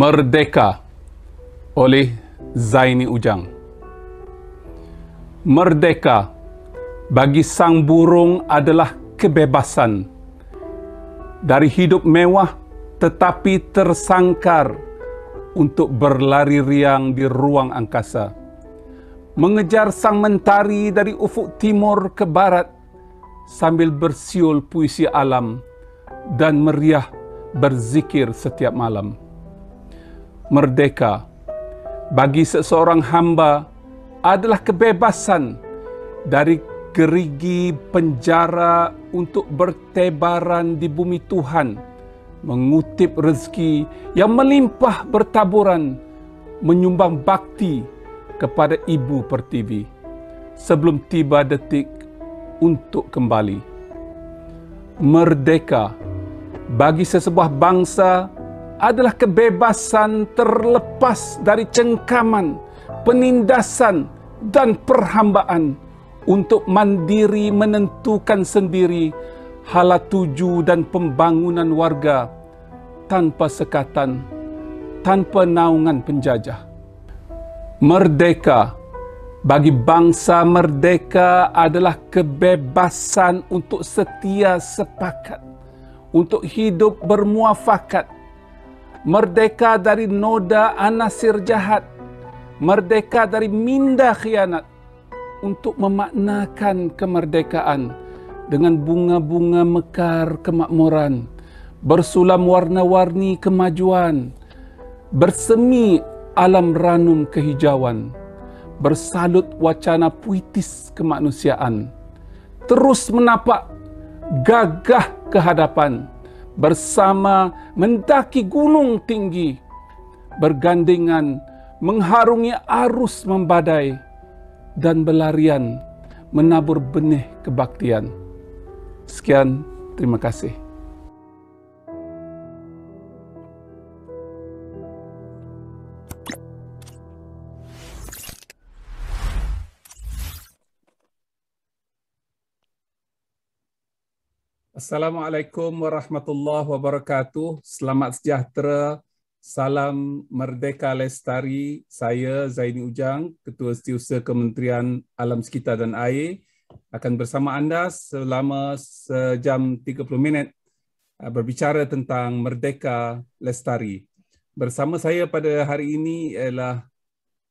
Merdeka oleh Zaini Ujang. Merdeka bagi sang burung adalah kebebasan dari hidup mewah tetapi tersangkar untuk berlari riang di ruang angkasa. Mengejar sang mentari dari ufuk timur ke barat sambil bersiul puisi alam dan meriah berzikir setiap malam. Merdeka bagi seseorang hamba adalah kebebasan dari gerigi penjara untuk bertebaran di bumi Tuhan, mengutip rezeki yang melimpah bertaburan, menyumbang bakti kepada Ibu Pertiwi sebelum tiba detik untuk kembali. Merdeka bagi sesebuah bangsa adalah kebebasan terlepas dari cengkaman, penindasan dan perhambaan untuk mandiri menentukan sendiri hala tuju dan pembangunan warga tanpa sekatan, tanpa naungan penjajah. Merdeka bagi bangsa merdeka adalah kebebasan untuk setia sepakat, untuk hidup bermuafakat, merdeka dari noda anasir jahat, merdeka dari minda khianat, untuk memaknakan kemerdekaan dengan bunga-bunga mekar kemakmuran, bersulam warna-warni kemajuan, bersemi alam ranum kehijauan, bersalut wacana puitis kemanusiaan, terus menapak gagah kehadapan bersama mendaki gunung tinggi, bergandengan mengharungi arus membadai, dan berlarian menabur benih kebaktian. Sekian, terima kasih. Assalamualaikum warahmatullahi wabarakatuh. Selamat sejahtera Salam Merdeka Lestari, saya Zaini Ujang, Ketua Setiausaha Kementerian Alam Sekitar dan Air akan bersama anda selama sejam 30 minit uh, berbicara tentang Merdeka Lestari. Bersama saya pada hari ini ialah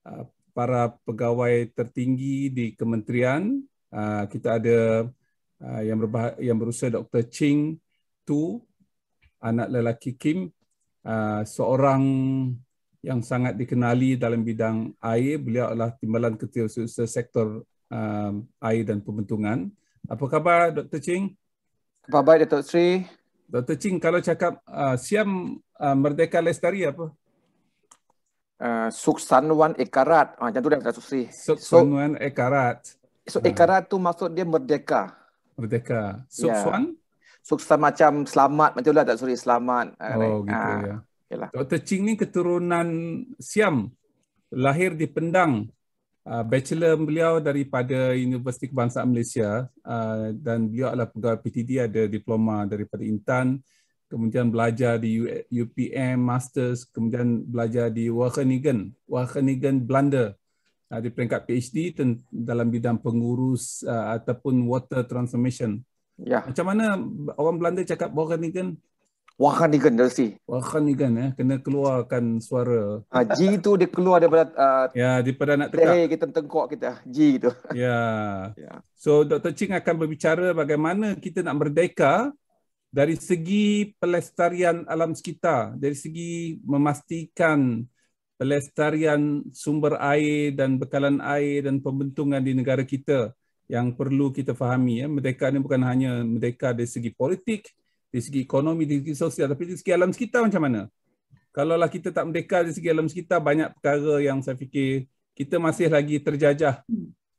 uh, para pegawai tertinggi di kementerian. Uh, kita ada yang, yang berusaha Dr. Ching Tu, anak lelaki Kim uh, seorang yang sangat dikenali dalam bidang air. Beliau adalah Timbalan Ketua Sektor um, Air dan Pembentungan. Apa khabar Dr. Ching? Khabar baik Dr. Sri. Dr. Ching, kalau cakap uh, Siam uh, Merdeka Lestari apa? Uh, Suksanwan Ekarat. Ah, macam tu dah Dr. Sri. Suksanwan so, Ekarat. So, Ekarat tu maksud dia merdeka. Merdeka. Suksan? Yeah sukses macam selamat macam lah tak sorry selamat ah, oh gitu ha. ya Yalah. Dr. Ching ni keturunan Siam lahir di Pendang uh, bachelor beliau daripada Universiti Kebangsaan Malaysia uh, dan beliau adalah pegawai PTD ada diploma daripada Intan kemudian belajar di UPM Masters kemudian belajar di Wageningen Wageningen Belanda uh, di peringkat PhD dalam bidang pengurus uh, ataupun water transformation Ya. Macam mana orang Belanda cakap Wageningen? Wageningen Delsi. Wageningen eh kena keluarkan suara. Ha, G tu dia keluar daripada uh, Ya, daripada nak tekak. Hey, kita tengkok kita. G tu. Ya. ya. So Dr. Ching akan berbicara bagaimana kita nak merdeka dari segi pelestarian alam sekitar, dari segi memastikan pelestarian sumber air dan bekalan air dan pembentungan di negara kita yang perlu kita fahami ya. Merdeka ni bukan hanya merdeka dari segi politik dari segi ekonomi dari segi sosial tapi dari segi alam sekitar macam mana? Kalaulah kita tak merdeka dari segi alam sekitar banyak perkara yang saya fikir kita masih lagi terjajah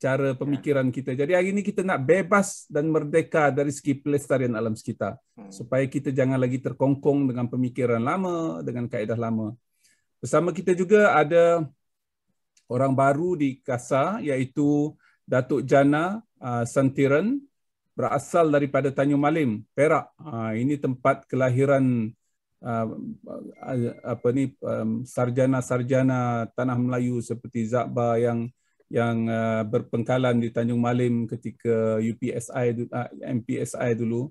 cara pemikiran kita. Jadi hari ini kita nak bebas dan merdeka dari segi pelestarian alam sekitar. Hmm. supaya kita jangan lagi terkongkong dengan pemikiran lama dengan kaedah lama Bersama kita juga ada orang baru di KASA iaitu Datuk Jana uh, Santiran berasal daripada Tanjung Malim, Perak. Uh, ini tempat kelahiran uh, apa ni um, sarjana-sarjana tanah Melayu seperti Zakba yang yang uh, berpengkalan di Tanjung Malim ketika UPSI uh, MPSI dulu.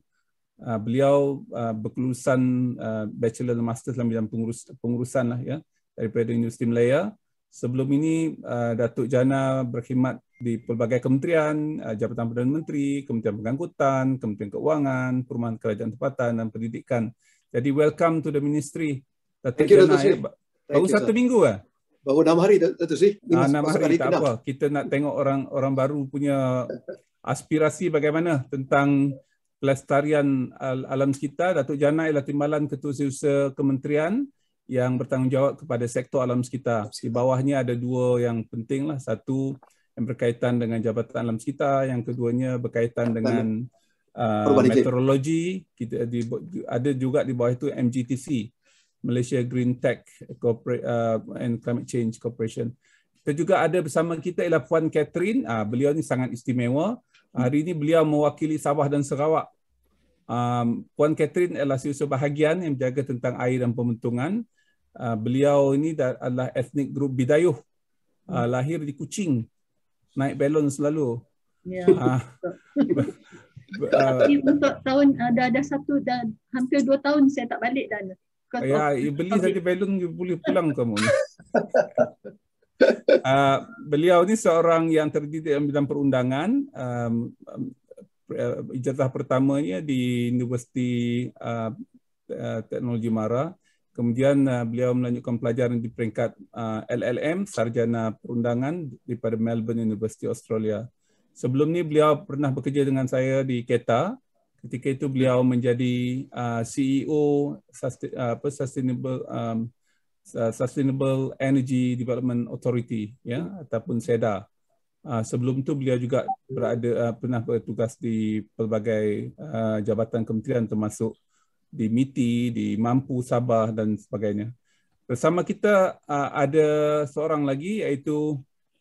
Uh, beliau uh, berkelulusan uh, bachelor dan master dalam bidang pengurus, pengurusan lah ya daripada Universiti Malaya. Sebelum ini uh, Datuk Jana berkhidmat di pelbagai kementerian, uh, Jabatan Perdana Menteri, Kementerian Pengangkutan, Kementerian Keuangan, Perumahan Kerajaan Tempatan dan Pendidikan. Jadi welcome to the ministry. Datuk Thank you, Jana. Ya. Baru you, satu sir. minggu ah. Baru enam hari Datuk Sri. Ah, enam hari, tak apa. Kita nak tengok orang orang baru punya aspirasi bagaimana tentang pelestarian alam sekitar. Datuk Jana ialah timbalan Ketua Setiausaha Kementerian yang bertanggungjawab kepada sektor alam sekitar. Di bawahnya ada dua yang penting lah. Satu yang berkaitan dengan Jabatan Alam Sekitar, yang keduanya berkaitan dengan uh, meteorologi. Kita di, ada juga di bawah itu MGTC, Malaysia Green Tech Corporate uh, and Climate Change Corporation. Kita juga ada bersama kita ialah Puan Catherine. Uh, beliau ni sangat istimewa. Hari ini beliau mewakili Sabah dan Sarawak. Um, Puan Catherine adalah setiausaha bahagian yang menjaga tentang air dan pembentungan. Uh, beliau ini adalah etnik grup Bidayuh. Uh, lahir di Kuching. Naik belon selalu. Ya. Uh, Tapi untuk tahun uh, dah ada satu dan hampir dua tahun saya tak balik dan. Ya, beli saja belon boleh pulang kamu. uh, beliau ni seorang yang terdidik dalam bidang perundangan. Um, uh, ijazah pertamanya di Universiti uh, uh, Teknologi Mara. Kemudian uh, beliau melanjutkan pelajaran di peringkat uh, LLM, Sarjana Perundangan daripada Melbourne University Australia. Sebelum ni beliau pernah bekerja dengan saya di KETA. Ketika itu beliau menjadi uh, CEO uh, Sustainable um, Uh, Sustainable Energy Development Authority ya ataupun SEDA. Uh, sebelum itu beliau juga berada uh, pernah bertugas di pelbagai uh, jabatan kementerian termasuk di MITI, di Mampu Sabah dan sebagainya. Bersama kita uh, ada seorang lagi iaitu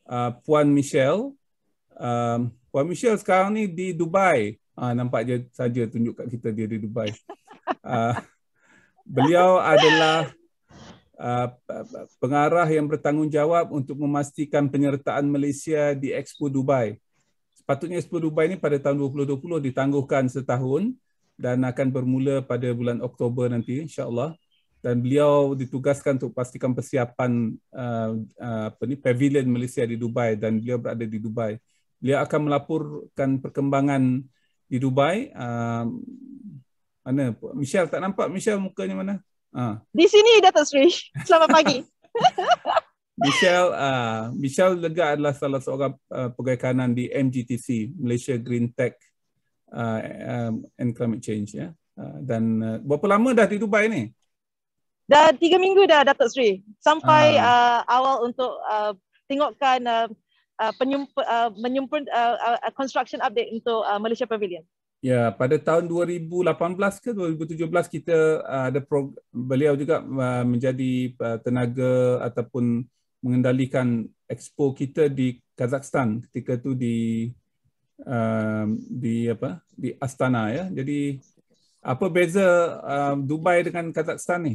uh, Puan Michelle. Um, Puan Michelle sekarang ni di Dubai. Uh, nampak je saja tunjuk kat kita dia di Dubai. Uh, beliau adalah Uh, pengarah yang bertanggungjawab untuk memastikan penyertaan Malaysia di Expo Dubai. Sepatutnya Expo Dubai ini pada tahun 2020 ditangguhkan setahun dan akan bermula pada bulan Oktober nanti insya-Allah dan beliau ditugaskan untuk pastikan persiapan uh, uh, apa ni pavilion Malaysia di Dubai dan beliau berada di Dubai. Beliau akan melaporkan perkembangan di Dubai. Uh, mana Michelle tak nampak Michelle mukanya mana? Ha. Di sini Datuk Sri. Selamat pagi. Michelle, uh, Michelle Lega adalah salah seorang uh, pegawai kanan di MGTC, Malaysia Green Tech uh, um, and Climate Change. Ya. Uh, dan uh, berapa lama dah di Dubai ni? Dah tiga minggu dah Datuk Sri. Sampai uh. Uh, awal untuk uh, tengokkan uh, uh, penyump- uh, menyumpun uh, uh, construction update untuk uh, Malaysia Pavilion. Ya, pada tahun 2018 ke 2017 kita uh, ada pro, beliau juga uh, menjadi uh, tenaga ataupun mengendalikan expo kita di Kazakhstan ketika itu di uh, di apa? di Astana ya. Jadi apa beza uh, Dubai dengan Kazakhstan ni?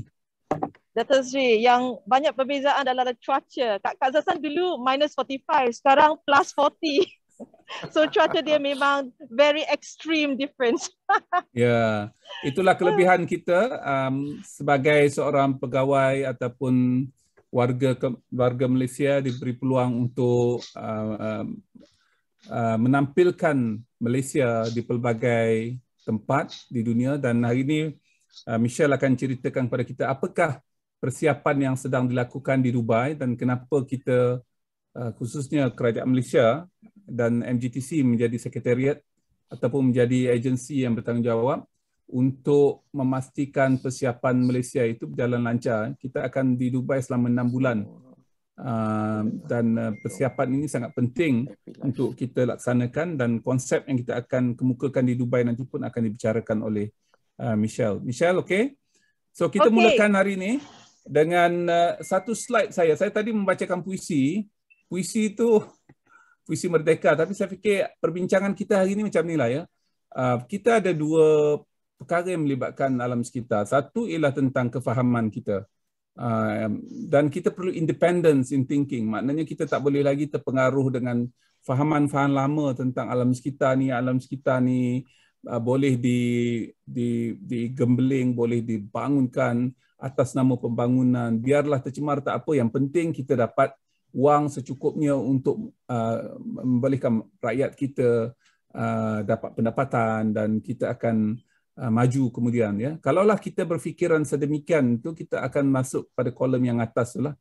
Dato' Sri, yang banyak perbezaan adalah cuaca. Kat Kazakhstan dulu minus 45, sekarang plus 40. So cuaca dia memang very extreme difference. ya, yeah. itulah kelebihan kita um, sebagai seorang pegawai ataupun warga warga Malaysia diberi peluang untuk uh, uh, uh, menampilkan Malaysia di pelbagai tempat di dunia dan hari ini uh, Michelle akan ceritakan kepada kita apakah persiapan yang sedang dilakukan di Dubai dan kenapa kita uh, khususnya kerajaan Malaysia dan MGTC menjadi sekretariat ataupun menjadi agensi yang bertanggungjawab untuk memastikan persiapan Malaysia itu berjalan lancar. Kita akan di Dubai selama enam bulan uh, dan uh, persiapan ini sangat penting untuk kita laksanakan dan konsep yang kita akan kemukakan di Dubai nanti pun akan dibicarakan oleh uh, Michelle. Michelle, okay? So kita okay. mulakan hari ini. dengan uh, satu slide saya. Saya tadi membacakan puisi. Puisi itu puisi merdeka tapi saya fikir perbincangan kita hari ini macam inilah ya. Uh, kita ada dua perkara yang melibatkan alam sekitar. Satu ialah tentang kefahaman kita. Uh, dan kita perlu independence in thinking. Maknanya kita tak boleh lagi terpengaruh dengan fahaman-fahaman lama tentang alam sekitar ni, alam sekitar ni uh, boleh di di digembeling, boleh dibangunkan atas nama pembangunan biarlah tercemar tak apa yang penting kita dapat wang secukupnya untuk uh, membalikan rakyat kita uh, dapat pendapatan dan kita akan uh, maju kemudian ya. Kalaulah kita berfikiran sedemikian tu kita akan masuk pada kolom yang atas tu lah.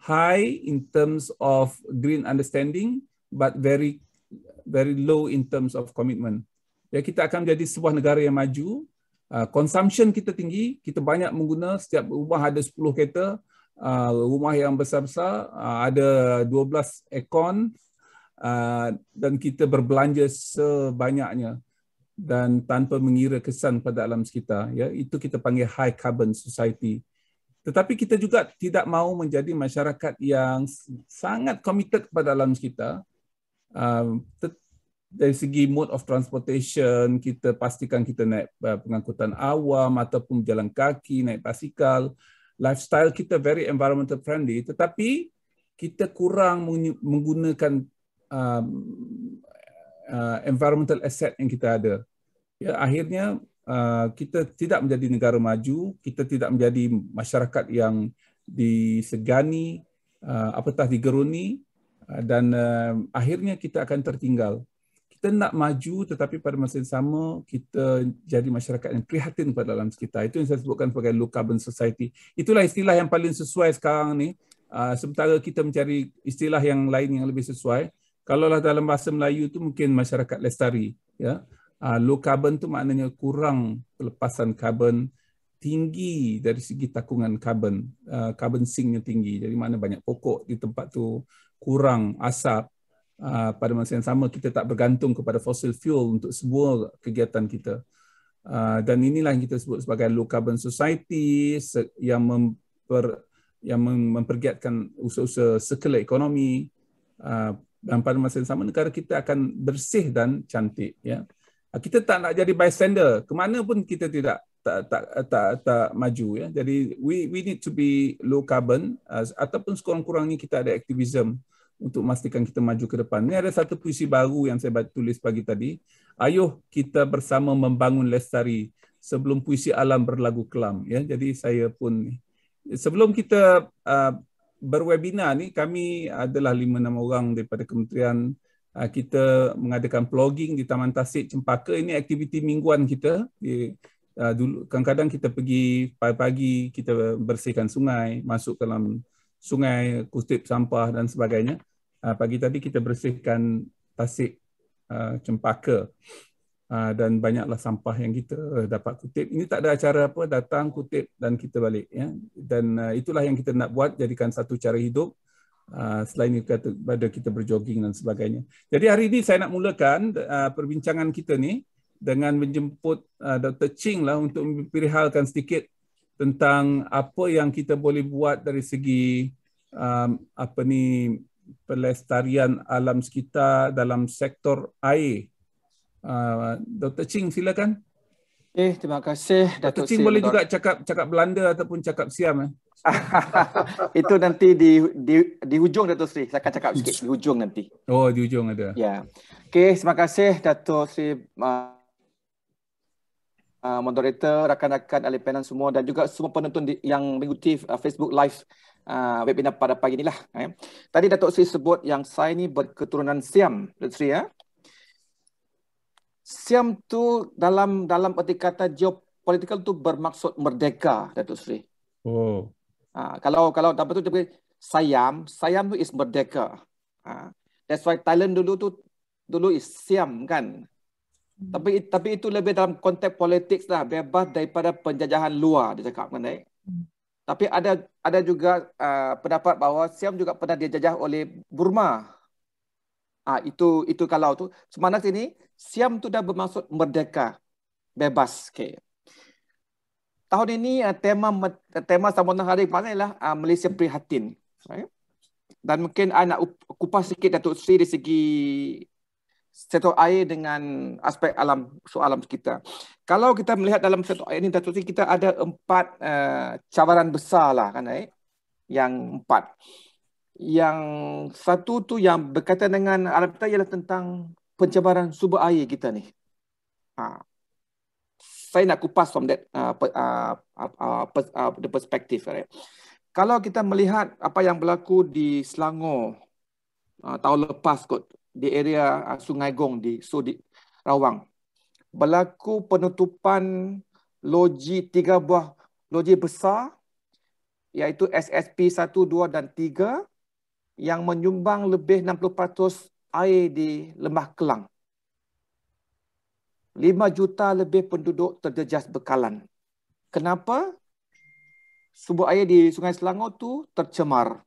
High in terms of green understanding but very very low in terms of commitment. Ya kita akan menjadi sebuah negara yang maju. Uh, consumption kita tinggi, kita banyak mengguna. Setiap rumah ada 10 kereta, uh, rumah yang besar-besar uh, ada 12 aircon uh, dan kita berbelanja sebanyaknya dan tanpa mengira kesan pada alam sekitar ya itu kita panggil high carbon society. Tetapi kita juga tidak mahu menjadi masyarakat yang sangat committed kepada alam sekitar. Uh, dari segi mode of transportation kita pastikan kita naik uh, pengangkutan awam ataupun jalan kaki naik basikal. Lifestyle kita very environmental friendly. Tetapi kita kurang menggunakan um, uh, environmental asset yang kita ada ya akhirnya uh, kita tidak menjadi negara maju kita tidak menjadi masyarakat yang disegani uh, apatah digeruni uh, dan uh, akhirnya kita akan tertinggal kita nak maju tetapi pada masa yang sama kita jadi masyarakat yang prihatin pada alam sekitar. Itu yang saya sebutkan sebagai low carbon society. Itulah istilah yang paling sesuai sekarang ni. Uh, sementara kita mencari istilah yang lain yang lebih sesuai. Kalaulah dalam bahasa Melayu tu mungkin masyarakat lestari. Ya. Uh, low carbon tu maknanya kurang pelepasan karbon tinggi dari segi takungan karbon. Uh, carbon sinknya tinggi. Jadi mana banyak pokok di tempat tu kurang asap uh, pada masa yang sama kita tak bergantung kepada fossil fuel untuk semua kegiatan kita. Uh, dan inilah yang kita sebut sebagai low carbon society yang memper, yang mempergiatkan usaha-usaha circular economy uh, dan pada masa yang sama negara kita akan bersih dan cantik ya. Uh, kita tak nak jadi bystander, ke mana pun kita tidak tak tak tak, tak maju ya. Jadi we we need to be low carbon uh, ataupun sekurang-kurangnya kita ada aktivisme untuk memastikan kita maju ke depan. Ini ada satu puisi baru yang saya tulis pagi tadi. Ayuh kita bersama membangun lestari sebelum puisi alam berlagu kelam. Ya, jadi saya pun sebelum kita uh, berwebinar ni kami adalah lima enam orang daripada kementerian kita mengadakan vlogging di Taman Tasik Cempaka. Ini aktiviti mingguan kita. Di, uh, dulu kadang-kadang kita pergi pagi-pagi kita bersihkan sungai, masuk dalam sungai, kutip sampah dan sebagainya uh, pagi tadi kita bersihkan tasik cempaka dan banyaklah sampah yang kita dapat kutip. Ini tak ada acara apa, datang kutip dan kita balik. Ya. Dan itulah yang kita nak buat, jadikan satu cara hidup. Uh, selain itu kata pada kita berjoging dan sebagainya. Jadi hari ini saya nak mulakan uh, perbincangan kita ni dengan menjemput uh, Dr. Ching lah untuk memperihalkan sedikit tentang apa yang kita boleh buat dari segi um, apa ni pelestarian alam sekitar dalam sektor air. Uh, Dr. Ching silakan. Eh, terima kasih Dr. Ching boleh juga cakap cakap Belanda ataupun cakap Siam eh. Itu nanti di di di hujung Dato Sri. Saya akan cakap sikit di hujung nanti. Oh, di hujung ada. Ya. Okey, terima kasih Dato Sri uh, uh, moderator, rakan-rakan ahli panel semua dan juga semua penonton di, yang mengikuti uh, Facebook Live uh, webinar pada pagi inilah. Eh. Tadi Datuk Sri sebut yang saya ni berketurunan Siam, Datuk Sri ya. Siam tu dalam dalam erti kata geopolitikal tu bermaksud merdeka, Datuk Sri. Oh. Uh, kalau kalau dapat tu dia Siam, Siam tu is merdeka. Uh, that's why Thailand dulu tu dulu is Siam kan. Hmm. Tapi tapi itu lebih dalam konteks politik lah, bebas daripada penjajahan luar dia cakap kan eh. Hmm. Tapi ada ada juga uh, pendapat bahawa Siam juga pernah dijajah oleh Burma. Ah uh, itu itu kalau tu semana sini Siam tu dah bermaksud merdeka, bebas. Okay. tahun ini uh, tema tema sambutan hari mana ialah uh, Malaysia Prihatin. Right? Dan mungkin saya nak kupas sikit Datuk Sri dari segi sektor air dengan aspek alam soalan kita. Kalau kita melihat dalam sektor air ini Datuk Sri kita ada empat uh, cabaran besar lah kan eh? Yang empat. Yang satu tu yang berkaitan dengan alam kita ialah tentang pencabaran sumber air kita ni. Ha. Saya nak kupas from that uh, uh, uh, uh, the perspective. Right? Kalau kita melihat apa yang berlaku di Selangor uh, tahun lepas kot, di area uh, Sungai Gong di so di Rawang. Berlaku penutupan loji tiga buah loji besar iaitu SSP 1, 2 dan 3 yang menyumbang lebih 60% air di Lembah Kelang. 5 juta lebih penduduk terjejas bekalan. Kenapa? Sumber air di Sungai Selangor tu tercemar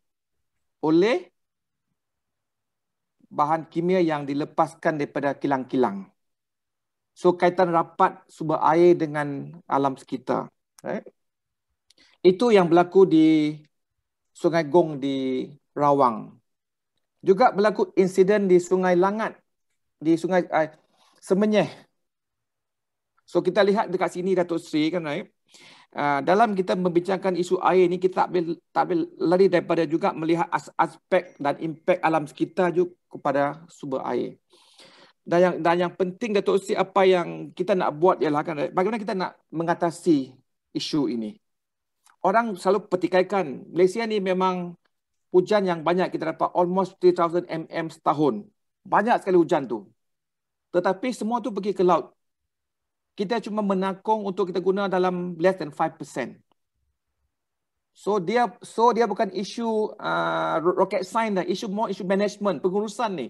oleh bahan kimia yang dilepaskan daripada kilang-kilang. So kaitan rapat sumber air dengan alam sekitar. Right? Itu yang berlaku di Sungai Gong di Rawang. Juga berlaku insiden di Sungai Langat, di Sungai uh, Semenyih. So kita lihat dekat sini Datuk Sri kan right? Uh, dalam kita membincangkan isu air ni kita tak boleh tak boleh lari daripada juga melihat as- aspek dan impak alam sekitar juga kepada sumber air. Dan yang dan yang penting Datuk Sri apa yang kita nak buat ialah kan bagaimana kita nak mengatasi isu ini. Orang selalu petikaikan Malaysia ni memang hujan yang banyak kita dapat almost 3000 mm setahun. Banyak sekali hujan tu. Tetapi semua tu pergi ke laut. Kita cuma menakung untuk kita guna dalam less than 5%. So dia so dia bukan isu uh, rocket science dah, isu more isu management, pengurusan ni.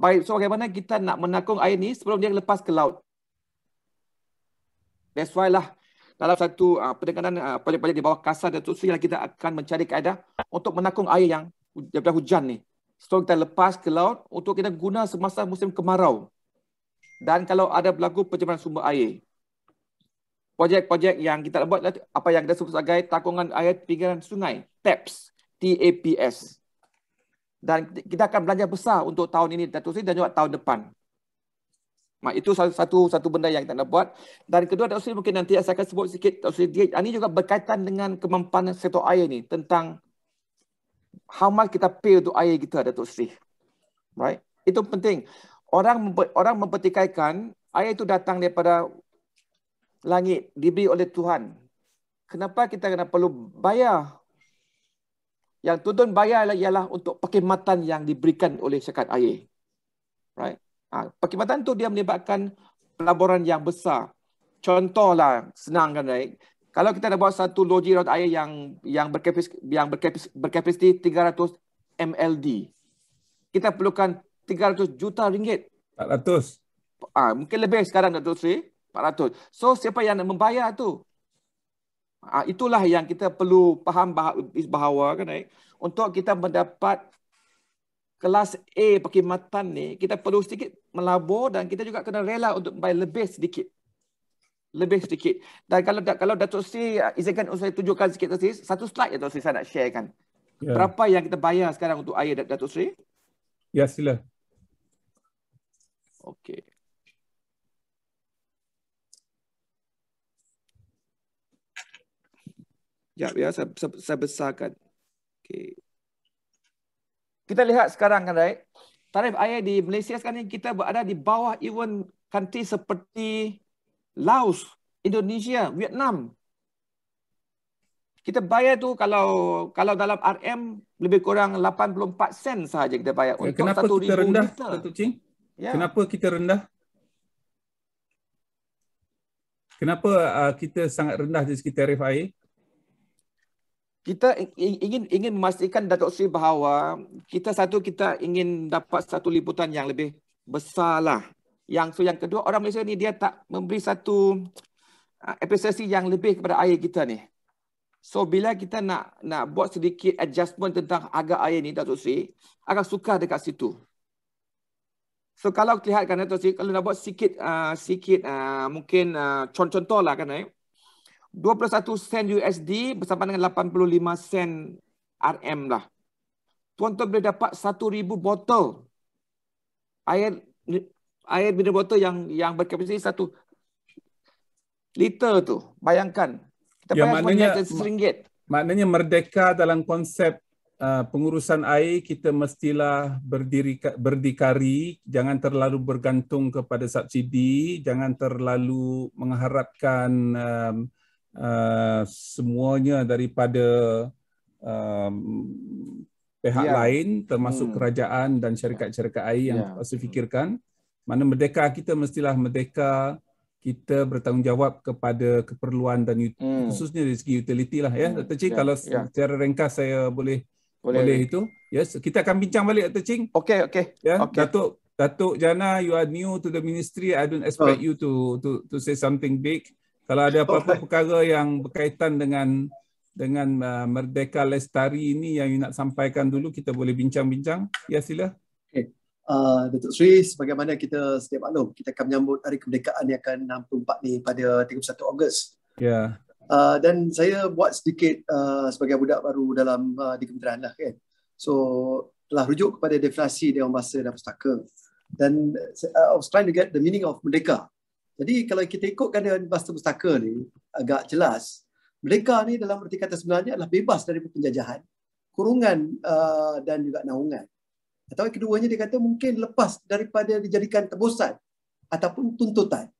Baik, so bagaimana kita nak menakung air ni sebelum dia lepas ke laut. That's why lah dalam satu uh, penekanan uh, projek-projek di bawah kasar dan sosial kita akan mencari kaedah untuk menakung air yang daripada hujan ni. So kita lepas ke laut untuk kita guna semasa musim kemarau. Dan kalau ada berlaku pencemaran sumber air. Projek-projek yang kita buat apa yang kita sebut sebagai takungan air pinggiran sungai, TAPS, TAPS. Dan kita akan belanja besar untuk tahun ini Datuk Seri dan juga tahun depan. Mak, itu satu, satu benda yang kita nak buat. Dan kedua, Dr. Sri mungkin nanti saya akan sebut sikit, Dr. Sri, ini juga berkaitan dengan kemampuan sektor air ni tentang how much kita pay untuk air kita, Dr. Sri. Right? Itu penting. Orang orang mempertikaikan air itu datang daripada langit, diberi oleh Tuhan. Kenapa kita kena perlu bayar? Yang tuntun bayar ialah untuk perkhidmatan yang diberikan oleh syarikat air. Right? Ha, perkhidmatan tu dia menyebabkan pelaburan yang besar. Contohlah, senang kan, right? Kalau kita nak buat satu loji raut air yang yang berkapasiti, yang berkapasiti, berkapasiti 300 MLD, kita perlukan 300 juta ringgit. 400. Ah, ha, mungkin lebih sekarang Datuk Sri, 400. So siapa yang nak membayar tu? Ah, ha, itulah yang kita perlu faham bahawa kan, right? untuk kita mendapat kelas A perkhidmatan ni, kita perlu sedikit melabur dan kita juga kena rela untuk bayar lebih sedikit. Lebih sedikit. Dan kalau kalau Datuk Sri uh, izinkan saya tunjukkan sikit Datuk Sri, satu slide Datuk Sri saya nak sharekan. Ya. Berapa yang kita bayar sekarang untuk air Datuk Sri? Ya, sila. Okey. Ya, ya saya, saya, saya besarkan. Okey. Kita lihat sekarang kan, right? Tarif air di Malaysia sekarang ni kita berada di bawah even country seperti Laos, Indonesia, Vietnam. Kita bayar tu kalau kalau dalam RM lebih kurang 84 sen sahaja kita bayar ya, untuk kenapa 1000 kita rendah, liter. Datuk Cing? Ya. Kenapa kita rendah? Kenapa uh, kita sangat rendah dari segi tarif air? Kita ingin ingin memastikan Datuk Sri bahawa kita satu kita ingin dapat satu liputan yang lebih besar lah. Yang so yang kedua orang Malaysia ni dia tak memberi satu uh, apresiasi yang lebih kepada air kita ni. So bila kita nak nak buat sedikit adjustment tentang harga air ni Datuk Sri, agak suka dekat situ. So kalau lihat kan Datuk Sri, kalau nak buat sikit uh, sikit uh, mungkin uh, contoh-contoh lah kan eh. 21 sen USD bersama dengan 85 sen RM lah. Tuan-tuan boleh dapat 1000 botol air air mineral botol yang yang berkapasiti satu liter tu. Bayangkan. Kita Ya, bayar maknanya- maknanya, RM1. Maknanya merdeka dalam konsep uh, pengurusan air kita mestilah berdiri berdikari, jangan terlalu bergantung kepada subsidi, jangan terlalu mengharapkan um, uh, semuanya daripada um, pihak Ya. lain termasuk Hmm. kerajaan dan syarikat-syarikat air yang Ya. harus fikirkan. Mana merdeka kita mestilah merdeka kita bertanggungjawab kepada keperluan dan Hmm. khususnya dari segi utility lah ya. Hmm, Dr. Ching ya, kalau ya. secara ringkas saya boleh Boleh. boleh, itu. Yes, kita akan bincang balik Dr. Ching. Okey, okey. Ya, Okey. Datuk Datuk Jana, you are new to the ministry. I don't expect Oh. you to to to say something big. Kalau ada apa-apa perkara yang berkaitan dengan dengan uh, Merdeka Lestari ini yang you nak sampaikan dulu, kita boleh bincang-bincang. Ya, sila. Uh, Datuk Sri, sebagaimana kita setiap maklum, kita akan menyambut Hari Kemerdekaan yang akan 64 ni pada 31 Ogos. Ya. Uh, dan saya buat sedikit uh, sebagai budak baru dalam uh, di kementerian lah kan. So telah rujuk kepada definisi Dewan Bahasa dan Pustaka. Dan uh, I was trying to get the meaning of merdeka. Jadi kalau kita ikutkan Dewan Bahasa Pustaka ni agak jelas, merdeka ni dalam erti kata sebenarnya adalah bebas dari penjajahan, kurungan uh, dan juga naungan. Atau keduanya dia kata mungkin lepas daripada dijadikan tebusan ataupun tuntutan.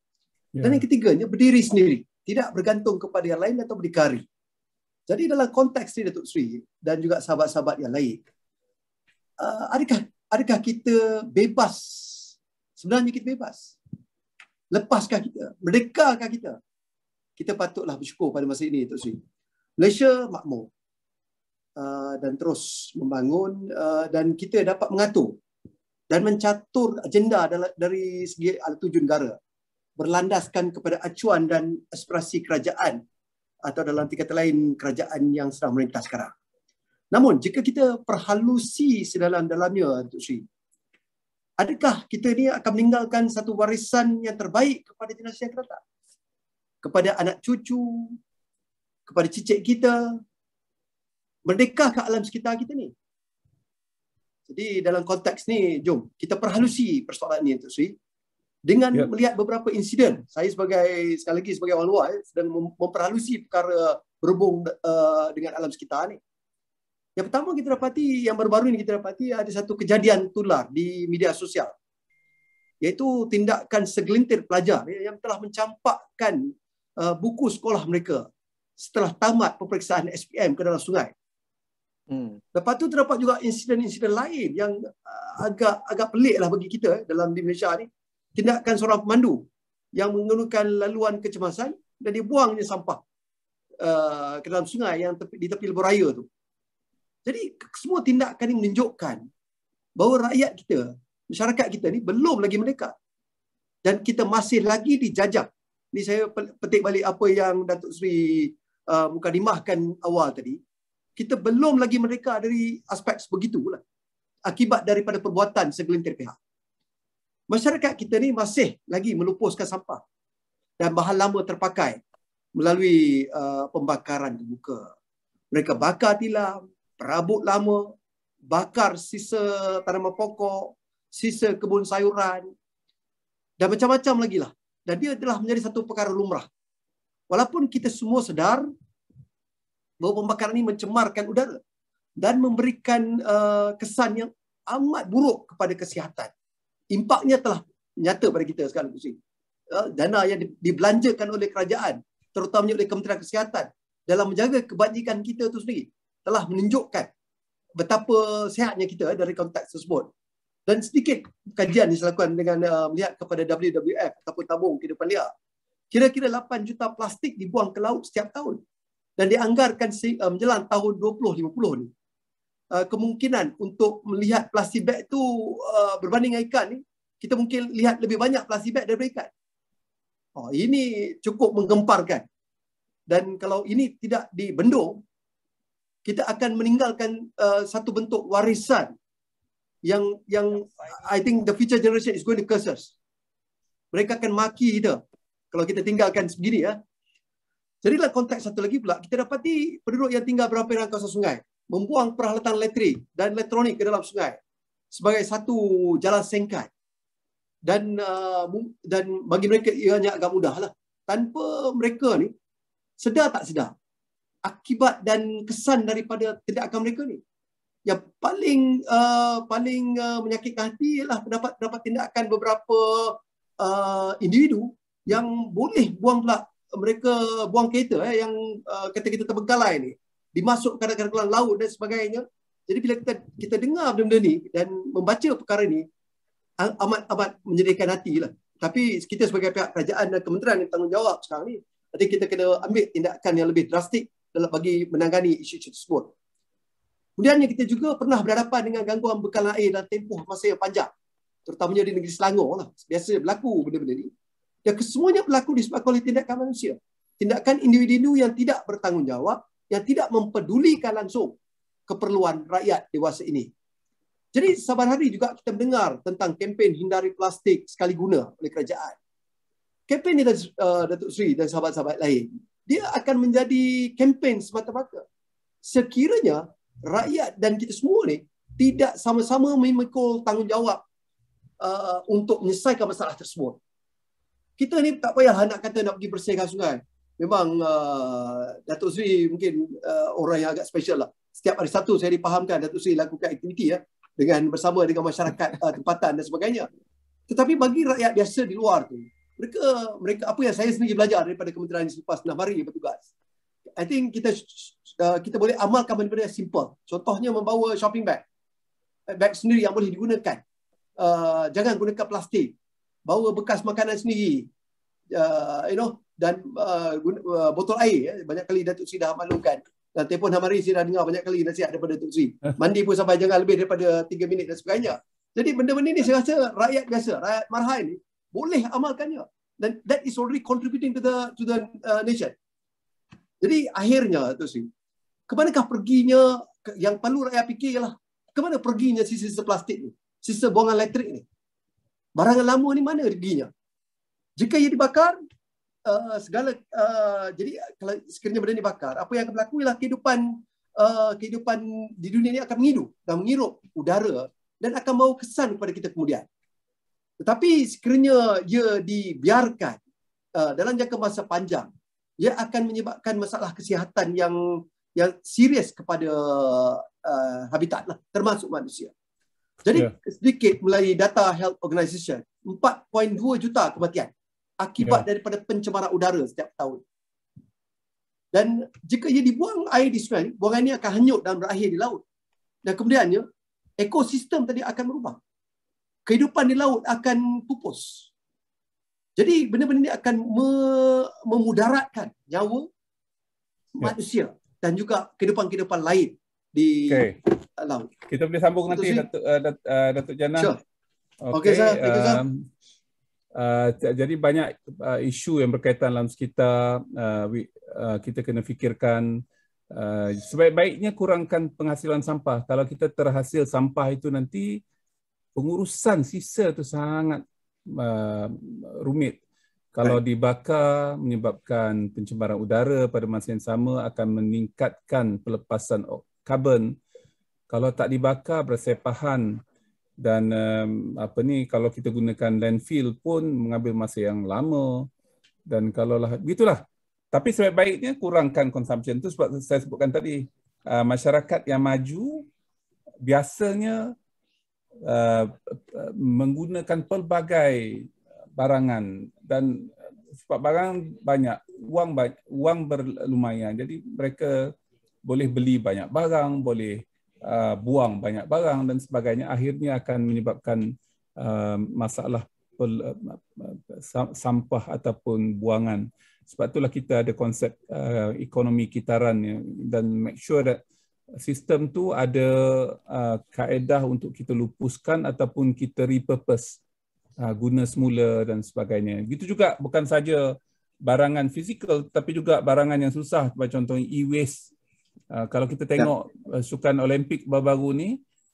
ya. Dan yang ketiganya berdiri sendiri, tidak bergantung kepada yang lain atau berdikari. Jadi dalam konteks ni Datuk Sri dan juga sahabat-sahabat yang lain, uh, adakah adakah kita bebas? Sebenarnya kita bebas. Lepaskah kita? Merdekakah kita? Kita patutlah bersyukur pada masa ini Datuk Sri. Malaysia makmur uh, dan terus membangun uh, dan kita dapat mengatur dan mencatur agenda dari segi alat tuju negara berlandaskan kepada acuan dan aspirasi kerajaan atau dalam tiga kata lain kerajaan yang sedang merintah sekarang. Namun jika kita perhalusi sedalam-dalamnya Datuk Sri, adakah kita ni akan meninggalkan satu warisan yang terbaik kepada generasi yang akan datang? Kepada anak cucu, kepada cicit kita, merdeka ke alam sekitar kita ni? Jadi dalam konteks ni, jom kita perhalusi persoalan ni Datuk Sri dengan Ya. melihat beberapa insiden. Saya sebagai sekali lagi sebagai orang luar eh, sedang mem- memperhalusi perkara berhubung uh, dengan alam sekitar ni. Yang pertama kita dapati yang baru-baru ini kita dapati ada satu kejadian tular di media sosial iaitu tindakan segelintir pelajar ya, yang telah mencampakkan uh, buku sekolah mereka setelah tamat peperiksaan SPM ke dalam sungai. Hmm. Lepas tu terdapat juga insiden-insiden lain yang uh, agak agak pelik lah bagi kita eh, dalam di Malaysia ni. Tindakan seorang pemandu yang menggunakan laluan kecemasan dan dia buangnya sampah uh, ke dalam sungai yang tepi, di tepi lebuh raya tu. Jadi semua tindakan ini menunjukkan bahawa rakyat kita, masyarakat kita ni belum lagi merdeka. Dan kita masih lagi dijajah. Ni saya pe- petik balik apa yang Datuk Seri uh, mukadimahkan awal tadi kita belum lagi merdeka dari aspek sebegitulah akibat daripada perbuatan segelintir pihak. Masyarakat kita ni masih lagi melupuskan sampah dan bahan lama terpakai melalui uh, pembakaran terbuka. Mereka bakar tilam, perabot lama, bakar sisa tanaman pokok, sisa kebun sayuran dan macam-macam lagi lah. Dan dia telah menjadi satu perkara lumrah. Walaupun kita semua sedar bahawa pembakaran ini mencemarkan udara dan memberikan uh, kesan yang amat buruk kepada kesihatan. Impaknya telah nyata pada kita sekarang. Uh, dana yang di- dibelanjakan oleh kerajaan, terutamanya oleh Kementerian Kesihatan dalam menjaga kebajikan kita itu sendiri telah menunjukkan betapa sihatnya kita dari konteks tersebut. Dan sedikit kajian yang dilakukan dengan uh, melihat kepada WWF ataupun tabung kehidupan liar. Kira-kira 8 juta plastik dibuang ke laut setiap tahun dan dianggarkan se- uh, menjelang tahun 2050 ni. Uh, kemungkinan untuk melihat plastik bag tu uh, berbanding ikan ni, kita mungkin lihat lebih banyak plastik bag daripada ikan. Oh, ini cukup menggemparkan. Dan kalau ini tidak dibendung, kita akan meninggalkan uh, satu bentuk warisan yang yang I think the future generation is going to curse us. Mereka akan maki kita kalau kita tinggalkan sebegini ya. Jadi dalam konteks satu lagi pula, kita dapati penduduk yang tinggal berhampiran kawasan sungai membuang peralatan elektrik dan elektronik ke dalam sungai sebagai satu jalan sengkai. Dan uh, dan bagi mereka ianya agak mudah lah. Tanpa mereka ni, sedar tak sedar, akibat dan kesan daripada tindakan mereka ni. Yang paling uh, paling uh, menyakitkan hati ialah pendapat-pendapat tindakan beberapa uh, individu yang boleh buang pula mereka buang kereta eh, yang uh, kereta-kereta terbengkalai ni dimasukkan ke dalam laut dan sebagainya. Jadi bila kita kita dengar benda-benda ni dan membaca perkara ni amat amat menyedihkan hati lah. Tapi kita sebagai pihak kerajaan dan kementerian yang tanggungjawab sekarang ni, nanti kita kena ambil tindakan yang lebih drastik dalam bagi menangani isu-isu tersebut. Kemudiannya kita juga pernah berhadapan dengan gangguan bekalan air dan tempoh masa yang panjang. Terutamanya di negeri Selangor lah. Biasa berlaku benda-benda ni. Dan kesemuanya berlaku disebabkan oleh tindakan manusia. Tindakan individu yang tidak bertanggungjawab, yang tidak mempedulikan langsung keperluan rakyat dewasa ini. Jadi saban hari juga kita mendengar tentang kempen hindari plastik sekali guna oleh kerajaan. Kempen uh, Datuk Seri dan sahabat-sahabat lain, dia akan menjadi kempen semata-mata. Sekiranya rakyat dan kita semua ni tidak sama-sama memikul tanggungjawab uh, untuk menyelesaikan masalah tersebut. Kita ni tak payah nak kata nak pergi bersihkan sungai. Memang uh, Datuk Seri mungkin uh, orang yang agak special lah. Setiap hari Sabtu saya dipahamkan Datuk Seri lakukan aktiviti ya dengan bersama dengan masyarakat uh, tempatan dan sebagainya. Tetapi bagi rakyat biasa di luar tu, mereka mereka apa yang saya sendiri belajar daripada kementerian selepas 6 hari bertugas. I think kita uh, kita boleh amalkan benda-benda yang simple. Contohnya membawa shopping bag. Bag sendiri yang boleh digunakan. Uh, jangan gunakan plastik. Bawa bekas makanan sendiri. Uh, you know dan uh, guna, uh, botol air ya. banyak kali Datuk Sri dah maklumkan. Dan telefon Hamari saya dah dengar banyak kali nasihat daripada Datuk Sri. Mandi pun sampai jangan lebih daripada 3 minit dan sebagainya. Jadi benda-benda ni saya rasa rakyat biasa, rakyat marhai ni boleh amalkannya. Dan that is already contributing to the to the uh, nation. Jadi akhirnya Datuk Sri, kemanakah perginya yang perlu rakyat fikir ialah ke mana perginya sisa-sisa plastik ni? Sisa buangan elektrik ni? Barangan lama ni mana perginya? Jika ia dibakar, uh, segala uh, jadi kalau sekiranya benda ni bakar, apa yang akan berlaku ialah kehidupan uh, kehidupan di dunia ni akan mengidu dan menghirup udara dan akan membawa kesan kepada kita kemudian. Tetapi sekiranya ia dibiarkan uh, dalam jangka masa panjang, ia akan menyebabkan masalah kesihatan yang yang serius kepada uh, habitat lah, termasuk manusia. Jadi Ya. sedikit melalui data Health Organization, 4.2 juta kematian akibat Ya. daripada pencemaran udara setiap tahun. Dan jika ia dibuang air di sungai, buangan ini akan hanyut dan berakhir di laut. Dan kemudiannya, ekosistem tadi akan berubah. Kehidupan di laut akan pupus. Jadi benda-benda ini akan me- memudaratkan nyawa manusia dan juga kehidupan-kehidupan lain di Okey. laut. Kita boleh sambung Datuk nanti Sri. Datuk uh, Dat, uh, Datuk Jana. Sure. Okey, sir. Thank you, sir. um, uh, jadi banyak uh, isu yang berkaitan dalam sekitar uh, we, uh, kita kena fikirkan uh, sebaik-baiknya kurangkan penghasilan sampah. Kalau kita terhasil sampah itu nanti pengurusan sisa itu sangat uh, rumit. Kalau dibakar menyebabkan pencemaran udara pada masa yang sama akan meningkatkan pelepasan karbon. Kalau tak dibakar bersepahan dan um, apa ni kalau kita gunakan landfill pun mengambil masa yang lama dan kalau lah begitulah. Tapi sebaik-baiknya kurangkan consumption itu sebab saya sebutkan tadi uh, masyarakat yang maju biasanya uh, menggunakan pelbagai barangan dan sebab barang banyak wang wang berlumayan. Jadi mereka boleh beli banyak barang boleh uh, buang banyak barang dan sebagainya. Akhirnya akan menyebabkan uh, masalah pel, uh, sam- sampah ataupun buangan. Sebab itulah kita ada konsep uh, ekonomi kitaran dan make sure that sistem tu ada uh, kaedah untuk kita lupuskan ataupun kita repurpose uh, guna semula dan sebagainya. Begitu juga bukan saja barangan fizikal tapi juga barangan yang susah macam contohnya e-waste. Uh, kalau kita tengok uh, sukan Olimpik baru-baru ni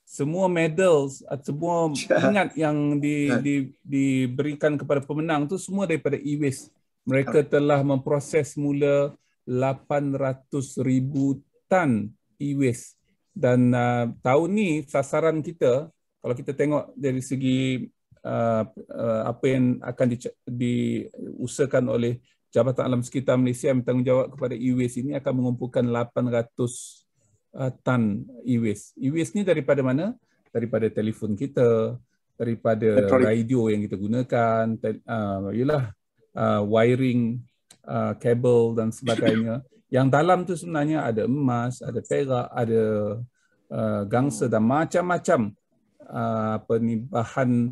semua medals atau semua ingat yang di, Ya. di, diberikan kepada pemenang tu semua daripada e-waste. Mereka telah memproses semula 800,000 tan e-waste dan uh, tahun ni sasaran kita kalau kita tengok dari segi uh, uh, apa yang akan di, diusahakan oleh Jabatan Alam Sekitar Malaysia yang bertanggungjawab kepada e-waste ini akan mengumpulkan 800 uh, tan e-waste. E-waste ni daripada mana? Daripada telefon kita, daripada Electronic. radio yang kita gunakan, te- uh, yalah, uh, wiring, uh, kabel dan sebagainya. Yang dalam tu sebenarnya ada emas, ada perak, ada uh, gangsa dan macam-macam uh, bahan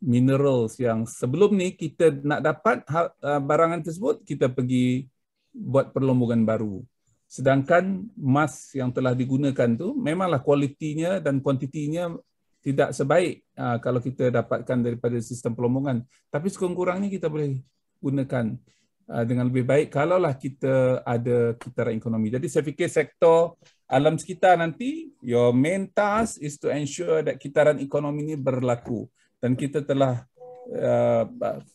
minerals yang sebelum ni kita nak dapat uh, barangan tersebut kita pergi buat perlombongan baru. Sedangkan emas yang telah digunakan tu memanglah kualitinya dan kuantitinya tidak sebaik uh, kalau kita dapatkan daripada sistem perlombongan. Tapi sekurang-kurangnya kita boleh gunakan dengan lebih baik kalaulah kita ada kitaran ekonomi. Jadi saya fikir sektor alam sekitar nanti your main task is to ensure that kitaran ekonomi ini berlaku. Dan kita telah uh,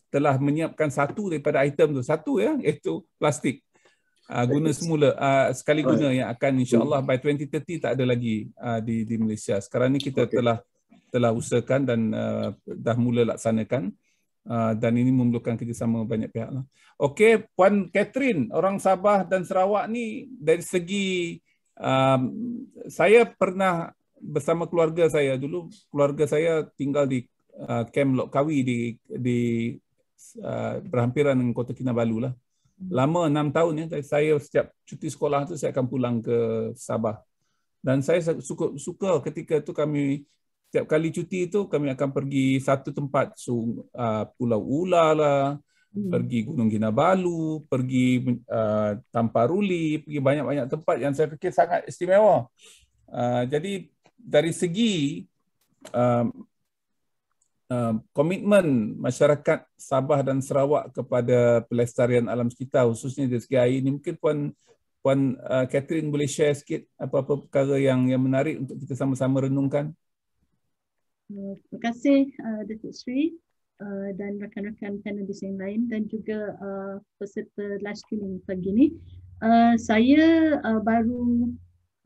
telah menyiapkan satu daripada item tu. Satu ya iaitu plastik. Uh, guna semula uh, sekali guna yang akan insyaallah by 2030 tak ada lagi uh, di di Malaysia. Sekarang ni kita okay. telah telah usahakan dan uh, dah mula laksanakan uh, dan ini memerlukan kerjasama banyak pihak lah. Okey puan Catherine orang Sabah dan Sarawak ni dari segi um, saya pernah bersama keluarga saya dulu keluarga saya tinggal di uh, Kem Lok Kawi di di uh, berhampiran dengan Kota Kinabalu lah. Lama enam tahun ya saya setiap cuti sekolah tu saya akan pulang ke Sabah. Dan saya suka suka ketika tu kami setiap kali cuti itu kami akan pergi satu tempat so, uh, Pulau Ula lah, hmm. pergi Gunung Kinabalu, pergi uh, Tamparuli, pergi banyak-banyak tempat yang saya fikir sangat istimewa. Uh, jadi dari segi Uh, komitmen masyarakat Sabah dan Sarawak kepada pelestarian alam sekitar khususnya dari segi air ini mungkin puan puan uh, Catherine boleh share sikit apa-apa perkara yang yang menarik untuk kita sama-sama renungkan. Uh, terima kasih uh, Datuk Sri uh, dan rakan-rakan panelis yang lain dan juga uh, peserta live streaming pagi ini. Uh, saya uh, baru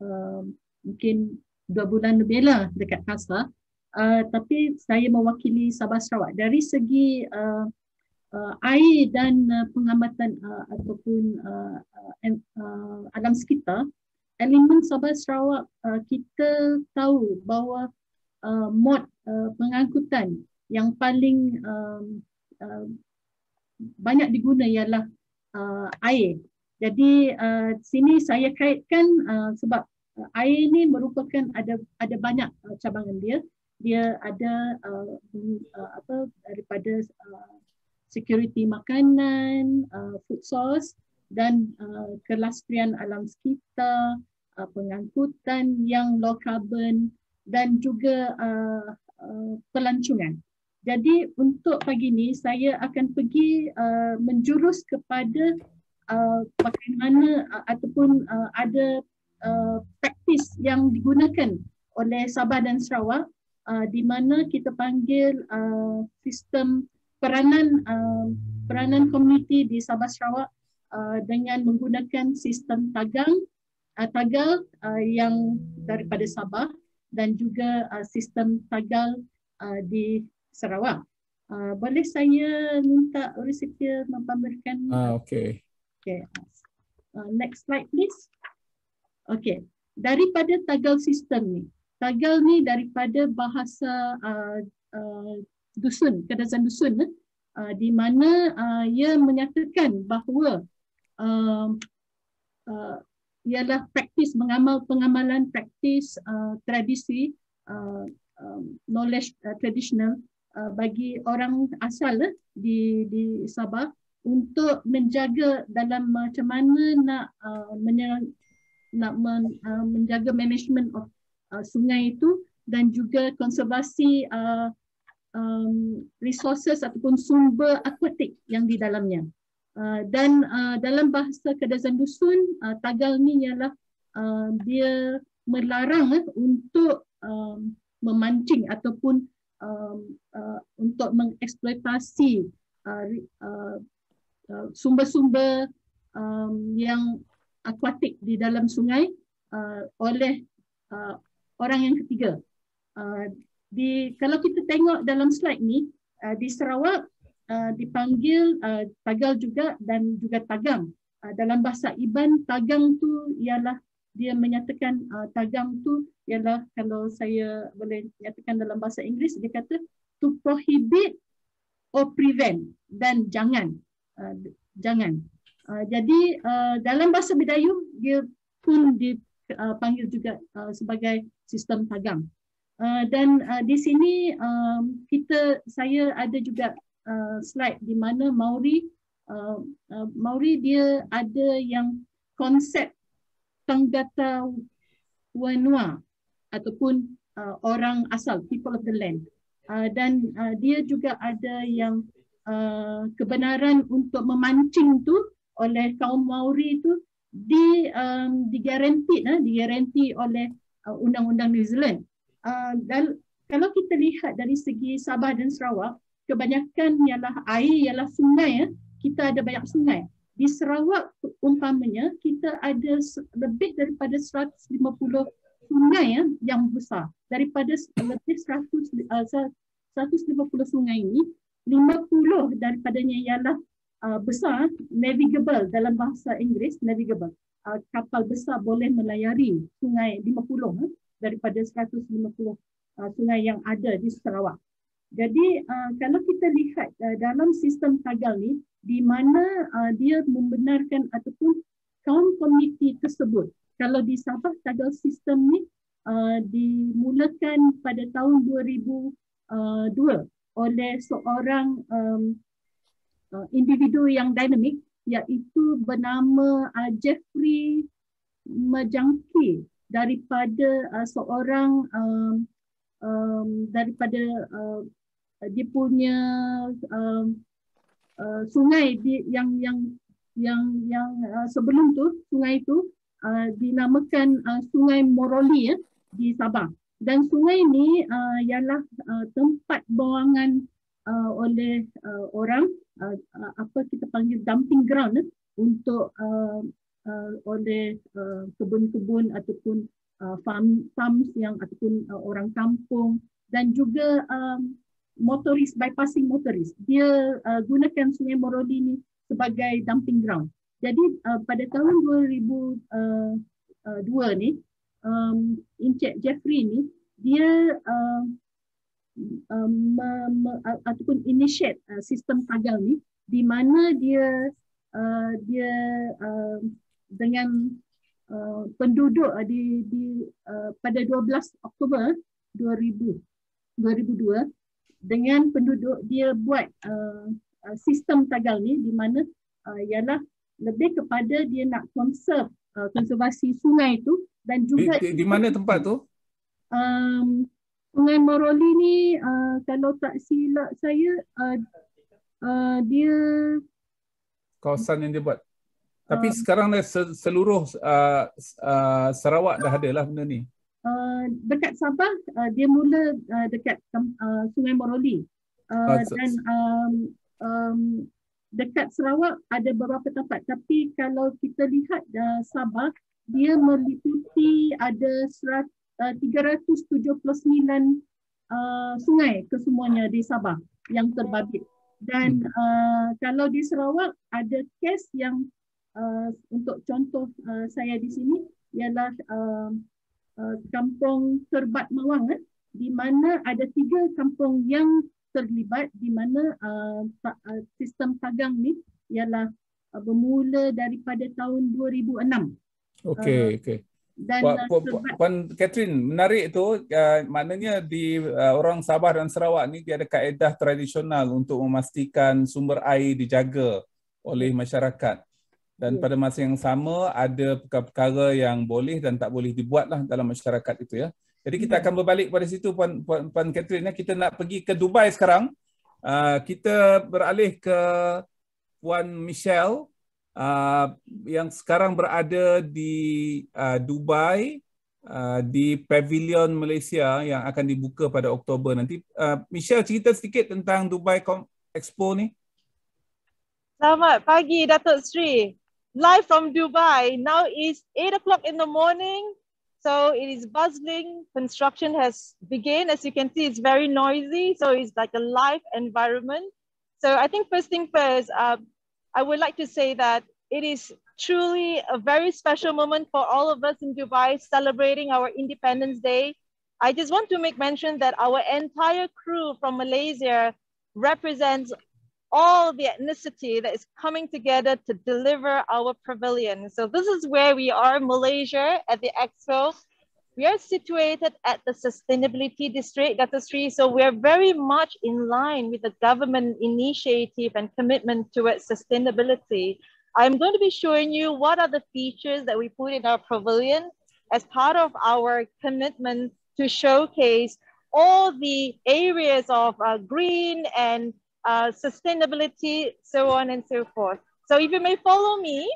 uh, mungkin dua bulan lebih lah dekat KASA uh, tapi saya mewakili Sabah Sarawak dari segi uh, uh, air dan uh, pengamatan uh, ataupun uh, uh, uh, alam sekitar elemen Sabah Sarawak uh, kita tahu bahawa uh, mod uh, pengangkutan yang paling um, uh, banyak diguna ialah uh, air. Jadi uh, sini saya kaitkan uh, sebab uh, air ini merupakan ada ada banyak uh, cabangan dia dia ada uh, uh, apa daripada uh, security makanan, uh, food source dan uh, kelestarian alam sekitar, uh, pengangkutan yang low carbon dan juga uh, uh, pelancongan. Jadi untuk pagi ini saya akan pergi uh, menjurus kepada uh, bagaimana uh, ataupun uh, ada uh, praktis yang digunakan oleh Sabah dan Sarawak uh, di mana kita panggil uh, sistem peranan uh, peranan komuniti di Sabah Sarawak uh, dengan menggunakan sistem tagang uh, tagal uh, yang daripada Sabah dan juga uh, sistem tagal uh, di Sarawak. Uh, boleh saya minta resipia memamerkan? Ah, okay. Okay. Uh, next slide please. Okay. Daripada tagal sistem ni, Tagal ni daripada bahasa uh, uh, dusun, kedasan dusun uh, di mana uh, ia menyatakan bahawa uh, uh, ialah praktis mengamal pengamalan praktis uh, tradisi uh, um, knowledge uh, traditional uh, bagi orang asal uh, di di Sabah untuk menjaga dalam macam mana nak uh, menye- nak men, uh, menjaga management of uh, sungai itu dan juga konservasi uh, um, resources ataupun sumber akuatik yang di dalamnya. Uh, dan uh, dalam bahasa Kedazan Dusun, uh, tagal ni ialah uh, dia melarang uh, untuk um, memancing ataupun um, uh, untuk mengeksploitasi uh, uh, sumber-sumber um, yang akuatik di dalam sungai uh, oleh uh, orang yang ketiga. Uh, di kalau kita tengok dalam slide ni uh, di Sarawak uh, dipanggil uh, tagal juga dan juga tagang. Uh, dalam bahasa Iban tagang tu ialah dia menyatakan uh, tagang tu ialah kalau saya boleh nyatakan dalam bahasa Inggeris dia kata to prohibit or prevent dan jangan uh, jangan. Uh, jadi uh, dalam bahasa Bidayuh dia pun dipanggil uh, juga uh, sebagai sistem tagang. Uh, dan uh, di sini um, kita saya ada juga uh, slide di mana Maori uh, uh, Maori dia ada yang konsep tanggata wanua ataupun uh, orang asal people of the land. Uh, dan uh, dia juga ada yang uh, kebenaran untuk memancing tu oleh kaum Maori tu di um, digaranti uh, digaranti oleh uh, undang-undang New Zealand. Uh, dan kalau kita lihat dari segi Sabah dan Sarawak, kebanyakan ialah air ialah sungai ya. Kita ada banyak sungai. Di Sarawak umpamanya kita ada lebih daripada 150 sungai ya yang besar. Daripada lebih 100 uh, 150 sungai ini, 50 daripadanya ialah uh, besar navigable dalam bahasa Inggeris navigable. Uh, kapal besar boleh melayari sungai 50 uh, daripada 150 uh, sungai yang ada di Sarawak. Jadi uh, kalau kita lihat uh, dalam sistem tagal ni di mana uh, dia membenarkan ataupun kaum komuniti tersebut. Kalau di Sabah tagal sistem ni uh, dimulakan pada tahun 2002 uh, oleh seorang um, uh, individu yang dinamik iaitu bernama uh, Jeffrey Majangki daripada uh, seorang um, um, daripada uh, dia punya um, uh, sungai di, yang yang yang yang uh, sebelum tu sungai itu uh, dinamakan uh, Sungai Moroli ya di Sabah. Dan sungai ini uh, ialah uh, tempat buangan uh, oleh uh, orang uh, uh, apa kita panggil dumping ground uh, untuk uh, uh, oleh uh, kebun-kebun ataupun uh, farm farms yang ataupun uh, orang kampung. Dan juga um, motoris bypassing motoris dia uh, gunakan Sungai Moroli ni sebagai dumping ground. Jadi uh, pada tahun 2002 uh, uh, ni um, Encik Jeffrey ni dia uh, um, me, me, ataupun initiate uh, sistem tagal ni di mana dia uh, dia uh, dengan uh, penduduk uh, di di uh, pada 12 Oktober 2000 2002 dengan penduduk dia buat uh, uh, sistem tagal ni di mana uh, ialah lebih kepada dia nak conserve uh, konservasi sungai tu dan juga di, di, di mana tempat tu? Um, Sungai Moroli ni uh, kalau tak silap saya uh, uh, dia kawasan yang dia buat tapi uh, sekarang dah seluruh uh, uh, Sarawak dah ada lah benda ni. Uh, dekat Sabah, uh, dia mula uh, dekat uh, Sungai Moroli. Uh, uh, dan um, um, dekat Sarawak ada beberapa tempat. Tapi kalau kita lihat uh, Sabah, dia meliputi ada serat, uh, 379 uh, sungai kesemuanya di Sabah yang terbabit. Dan uh, kalau di Sarawak ada kes yang uh, untuk contoh uh, saya di sini ialah uh, uh, kampung Terbat Mawang eh, di mana ada tiga kampung yang terlibat di mana uh, uh, sistem tagang ni ialah uh, bermula daripada tahun 2006. Okey, uh, okey. Dan Puan, Puan, Puan Catherine, menarik tu uh, maknanya di uh, orang Sabah dan Sarawak ni dia ada kaedah tradisional untuk memastikan sumber air dijaga oleh masyarakat dan pada masa yang sama ada perkara-perkara yang boleh dan tak boleh dibuatlah dalam masyarakat itu ya. Jadi kita akan berbalik pada situ Puan Puan, Puan Catherine ya. Kita nak pergi ke Dubai sekarang. Uh, kita beralih ke Puan Michelle uh, yang sekarang berada di uh, Dubai uh, di Pavilion Malaysia yang akan dibuka pada Oktober nanti. Uh, Michelle cerita sedikit tentang Dubai Expo ni. Selamat pagi Datuk Sri. Live from Dubai. Now it's eight o'clock in the morning. So it is bustling. Construction has begun. As you can see, it's very noisy. So it's like a live environment. So I think first thing first, uh, I would like to say that it is truly a very special moment for all of us in Dubai celebrating our Independence Day. I just want to make mention that our entire crew from Malaysia represents all the ethnicity that is coming together to deliver our pavilion. So this is where we are, Malaysia at the Expo. We are situated at the Sustainability District, Dr. Sri. So we're very much in line with the government initiative and commitment towards sustainability. I'm going to be showing you what are the features that we put in our pavilion as part of our commitment to showcase all the areas of uh, green and uh, sustainability, so on and so forth. So if you may follow me.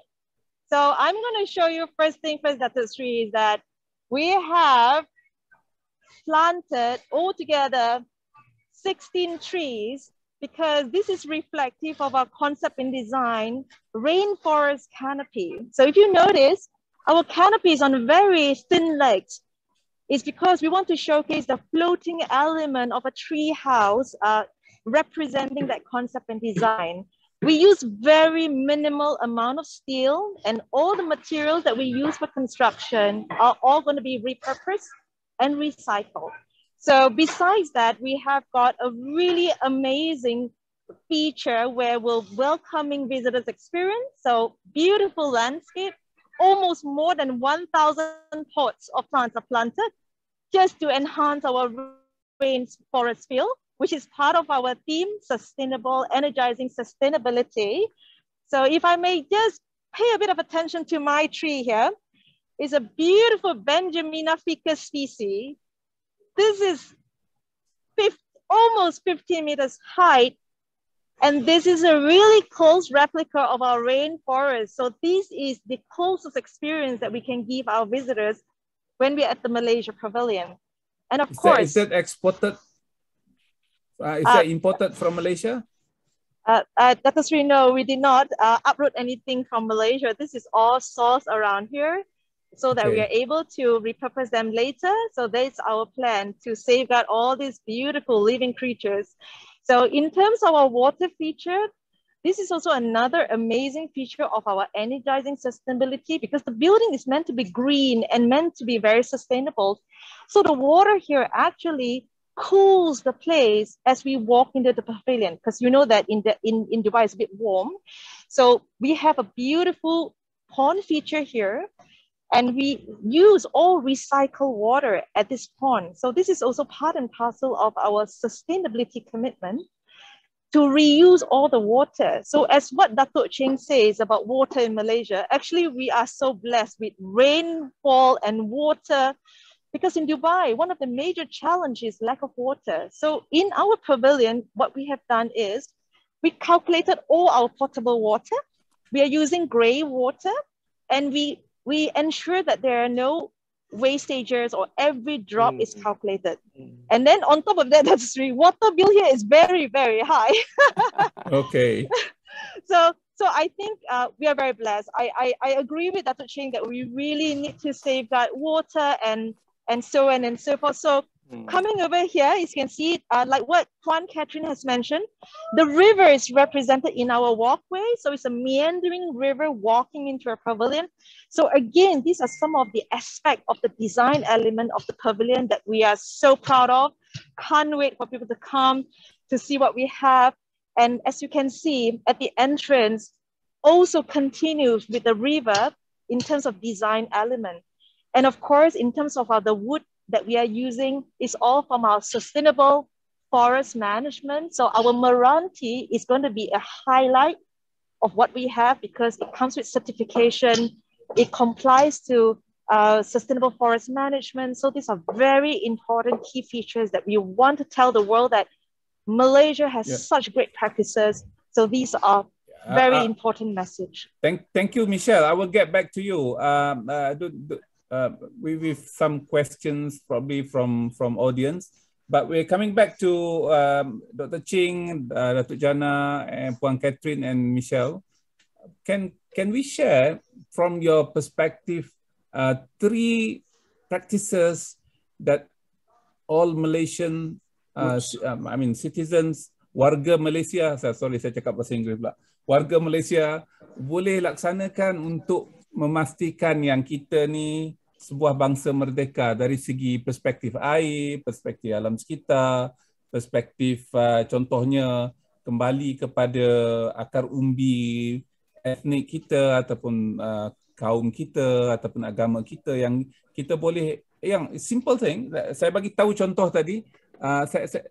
So I'm going to show you first thing first, Dr. Sri, is that we have planted altogether 16 trees because this is reflective of our concept in design, rainforest canopy. So if you notice, our canopy is on very thin legs. It's because we want to showcase the floating element of a tree house uh, representing that concept and design. We use very minimal amount of steel and all the materials that we use for construction are all going to be repurposed and recycled. So besides that, we have got a really amazing feature where we're welcoming visitors experience. So beautiful landscape, almost more than 1,000 pots of plants are planted just to enhance our rainforest feel which is part of our theme, sustainable, energizing sustainability. So if I may just pay a bit of attention to my tree here, it's a beautiful Benjamina ficus species. This is 50, almost 15 meters height. And this is a really close replica of our rainforest. So this is the closest experience that we can give our visitors when we're at the Malaysia Pavilion. And of is course- that, is that exported uh, is Uh, that imported from Malaysia? Uh, uh, Dr. Sri, no, we did not uh, uproot anything from Malaysia. This is all sourced around here so that we are able to repurpose them later. So that's our plan to safeguard all these beautiful living creatures. So in terms of our water feature, this is also another amazing feature of our energizing sustainability because the building is meant to be green and meant to be very sustainable. So the water here actually cools the place as we walk into the pavilion because you know that in the in, in Dubai it's a bit warm. So we have a beautiful pond feature here and we use all recycled water at this pond. So this is also part and parcel of our sustainability commitment to reuse all the water. So as what Dato Cheng says about water in Malaysia, actually we are so blessed with rainfall and water because in Dubai, one of the major challenges is lack of water. So in our pavilion, what we have done is we calculated all our potable water. We are using gray water and we, we ensure that there are no wastages or every drop is Mm. calculated. And then on top of that, that's three, water bill here is very, very high. Okay. so so I think uh, we are very blessed. I, I, I agree with Dr. Ching that we really need to safeguard water and and so on and so forth. So Hmm. coming over here, as you can see, uh, like what Juan Catherine has mentioned, the river is represented in our walkway. So it's a meandering river walking into a pavilion. So again, these are some of the aspect of the design element of the pavilion that we are so proud of. Can't wait for people to come to see what we have. And as you can see at the entrance, also continues with the river in terms of design element. And of course, in terms of uh, the wood that we are using is all from our sustainable forest management. So our Meranti is going to be a highlight of what we have because it comes with certification. It complies to uh, sustainable forest management. So these are very important key features that we want to tell the world that Malaysia has Yeah. such great practices. So these are Uh, very uh, important message. Thank, thank you, Michelle. I will get back to you. Um, uh, do, do, uh, we with some questions probably from from audience, but we're coming back to um, Dr. Ching, uh, Dr. Jana, and Puan Catherine and Michelle. can can we share from your perspective uh, three practices that all Malaysian, uh, um, I mean citizens, warga Malaysia, sorry saya cakap bahasa Inggeris pula, warga Malaysia boleh laksanakan untuk memastikan yang kita ni sebuah bangsa merdeka dari segi perspektif air, perspektif alam sekitar, perspektif uh, contohnya kembali kepada akar umbi etnik kita ataupun uh, kaum kita ataupun agama kita yang kita boleh yang simple thing saya bagi tahu contoh tadi uh, saya, saya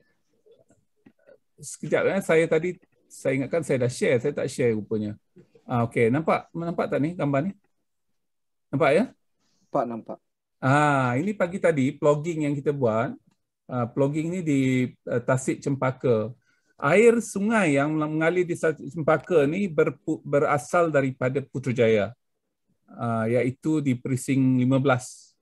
sekejap eh, saya tadi saya ingatkan saya dah share saya tak share rupanya. Ah okey nampak nampak tak ni gambar ni nampak ya Nampak, nampak. Ah, ini pagi tadi plogging yang kita buat. Uh, plogging ni di uh, Tasik Cempaka. Air sungai yang mengalir di Tasik Cempaka ni berpu, berasal daripada Putrajaya. Uh, iaitu di Presin 15.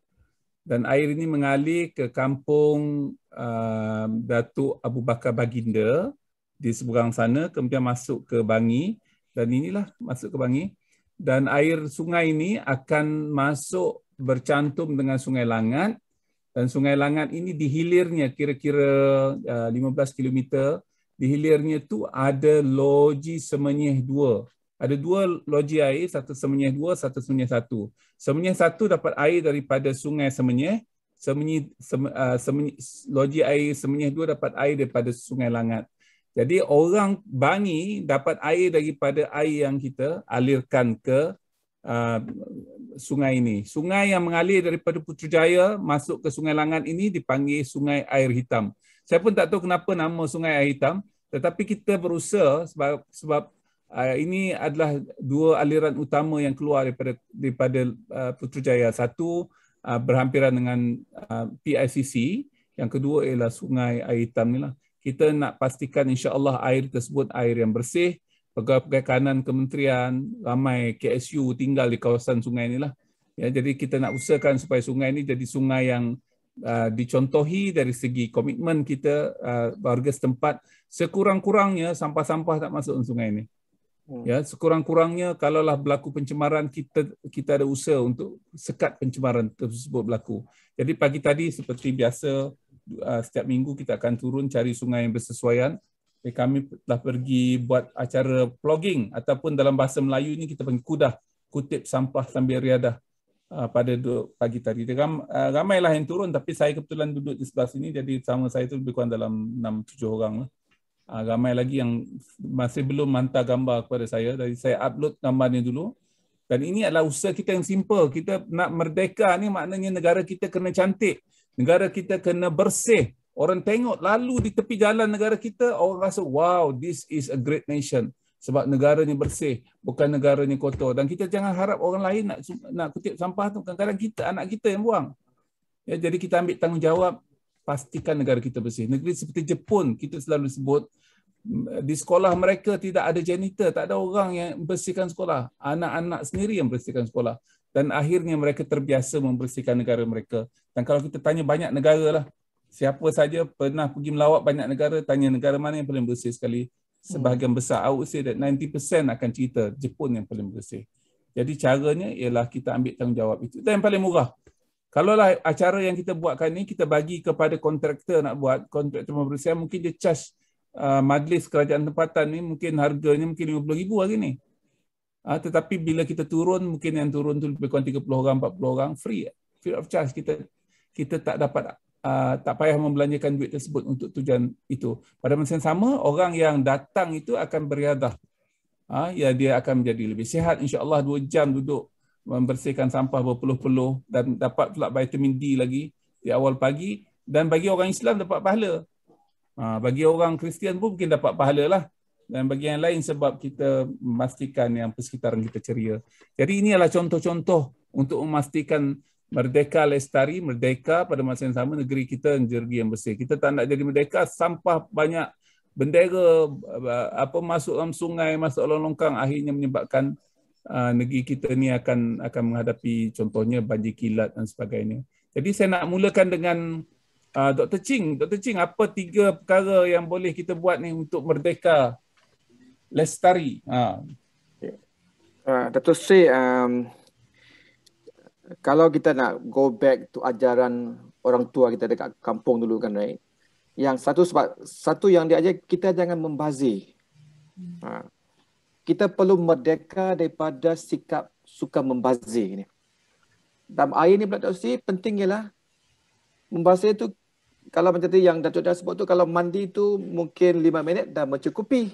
Dan air ini mengalir ke kampung uh, Datuk Abu Bakar Baginda di seberang sana kemudian masuk ke Bangi dan inilah masuk ke Bangi dan air sungai ini akan masuk bercantum dengan Sungai Langat dan Sungai Langat ini di hilirnya kira-kira uh, 15 km di hilirnya tu ada loji Semenyih 2. Ada dua loji air, satu Semenyih 2, satu Semenyih 1. Semenyih 1 dapat air daripada Sungai Semenyih, Semenyih, sem, uh, Semenyih loji air Semenyih 2 dapat air daripada Sungai Langat. Jadi orang Bangi dapat air daripada air yang kita alirkan ke uh, sungai ini. Sungai yang mengalir daripada Putrajaya masuk ke Sungai Langat ini dipanggil Sungai Air Hitam. Saya pun tak tahu kenapa nama Sungai Air Hitam, tetapi kita berusaha sebab sebab uh, ini adalah dua aliran utama yang keluar daripada daripada uh, Putrajaya. Satu uh, berhampiran dengan uh, PICC, yang kedua ialah Sungai Air Hitam ni lah. Kita nak pastikan insya-Allah air tersebut air yang bersih, pegawai-pegawai kanan kementerian, ramai KSU tinggal di kawasan sungai inilah. Ya, jadi kita nak usahakan supaya sungai ini jadi sungai yang uh, dicontohi dari segi komitmen kita uh, warga setempat. Sekurang-kurangnya sampah-sampah tak masuk ke sungai ini. Hmm. Ya, sekurang-kurangnya kalaulah berlaku pencemaran kita kita ada usaha untuk sekat pencemaran tersebut berlaku. Jadi pagi tadi seperti biasa uh, setiap minggu kita akan turun cari sungai yang bersesuaian jadi kami telah pergi buat acara vlogging ataupun dalam bahasa Melayu ni kita panggil kudah, kutip sampah sambil riadah uh, pada pagi tadi. Uh, ramailah yang turun tapi saya kebetulan duduk di sebelah sini jadi sama saya tu lebih kurang dalam 6-7 orang lah. Ramai lagi yang masih belum hantar gambar kepada saya. Jadi saya upload gambarnya dulu. Dan ini adalah usaha kita yang simple. Kita nak merdeka ni maknanya negara kita kena cantik. Negara kita kena bersih. Orang tengok lalu di tepi jalan negara kita, orang rasa wow, this is a great nation. Sebab negaranya bersih, bukan negaranya kotor. Dan kita jangan harap orang lain nak nak kutip sampah tu. Kadang-kadang kita, anak kita yang buang. Ya, jadi kita ambil tanggungjawab, pastikan negara kita bersih. Negeri seperti Jepun, kita selalu sebut, di sekolah mereka tidak ada janitor, tak ada orang yang bersihkan sekolah. Anak-anak sendiri yang bersihkan sekolah. Dan akhirnya mereka terbiasa membersihkan negara mereka. Dan kalau kita tanya banyak negara lah, siapa saja pernah pergi melawat banyak negara, tanya negara mana yang paling bersih sekali. Sebahagian besar, I would say that 90% akan cerita Jepun yang paling bersih. Jadi caranya ialah kita ambil tanggungjawab itu. Itu yang paling murah. Kalau lah acara yang kita buatkan ni, kita bagi kepada kontraktor nak buat, kontraktor pembersihan, mungkin dia charge uh, majlis kerajaan tempatan ni, mungkin harganya mungkin RM50,000 hari ni. Uh, tetapi bila kita turun, mungkin yang turun tu lebih kurang 30 orang, 40 orang, free. Free of charge. Kita kita tak dapat uh, tak payah membelanjakan duit tersebut untuk tujuan itu. Pada masa yang sama, orang yang datang itu akan beriadah. Ha, ya dia akan menjadi lebih sihat. InsyaAllah dua jam duduk membersihkan sampah berpeluh-peluh dan dapat pula vitamin D lagi di awal pagi. Dan bagi orang Islam dapat pahala. Ha, bagi orang Kristian pun mungkin dapat pahala lah. Dan bagi yang lain sebab kita memastikan yang persekitaran kita ceria. Jadi ini adalah contoh-contoh untuk memastikan merdeka lestari, merdeka pada masa yang sama negeri kita negeri yang bersih. Kita tak nak jadi merdeka, sampah banyak, bendera apa masuk dalam sungai, masuk dalam longkang akhirnya menyebabkan uh, negeri kita ni akan akan menghadapi contohnya banjir kilat dan sebagainya. Jadi saya nak mulakan dengan uh, Dr. Ching. Dr. Ching, apa tiga perkara yang boleh kita buat ni untuk merdeka lestari? Ha. Uh, Dato' Sri, um, kalau kita nak go back to ajaran orang tua kita dekat kampung dulu kan, right? Yang satu sebab satu yang dia ajar kita jangan membazir. Ha. Kita perlu merdeka daripada sikap suka membazir ni. Dalam air ni pula Dato' Sri, penting ialah membazir tu kalau macam tu yang Datuk dah sebut tu kalau mandi tu mungkin lima minit dah mencukupi.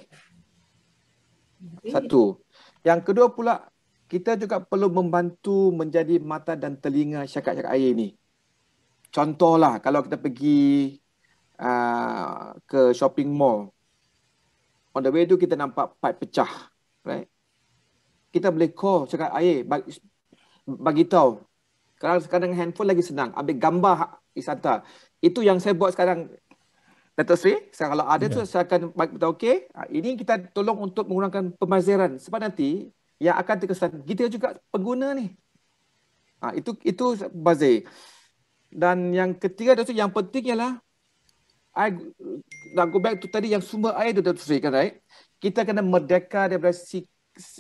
Satu. Yang kedua pula kita juga perlu membantu menjadi mata dan telinga syakat-syakat air ni. Contohlah kalau kita pergi uh, ke shopping mall. On the way tu kita nampak pipe pecah. Right? Kita boleh call syakat air bagi, tahu. Sekarang sekarang handphone lagi senang. Ambil gambar isata. Itu yang saya buat sekarang Datuk Sri, sekarang kalau ada yeah. tu saya akan bagi tahu okey. Ha, ini kita tolong untuk mengurangkan pemaziran sebab nanti yang akan terkesan kita juga pengguna ni. Ha, itu itu bazir. Dan yang ketiga Datuk yang penting ialah I nak go back tu tadi yang sumber air tu Datuk Sri kan right? Kita kena merdeka daripada sik,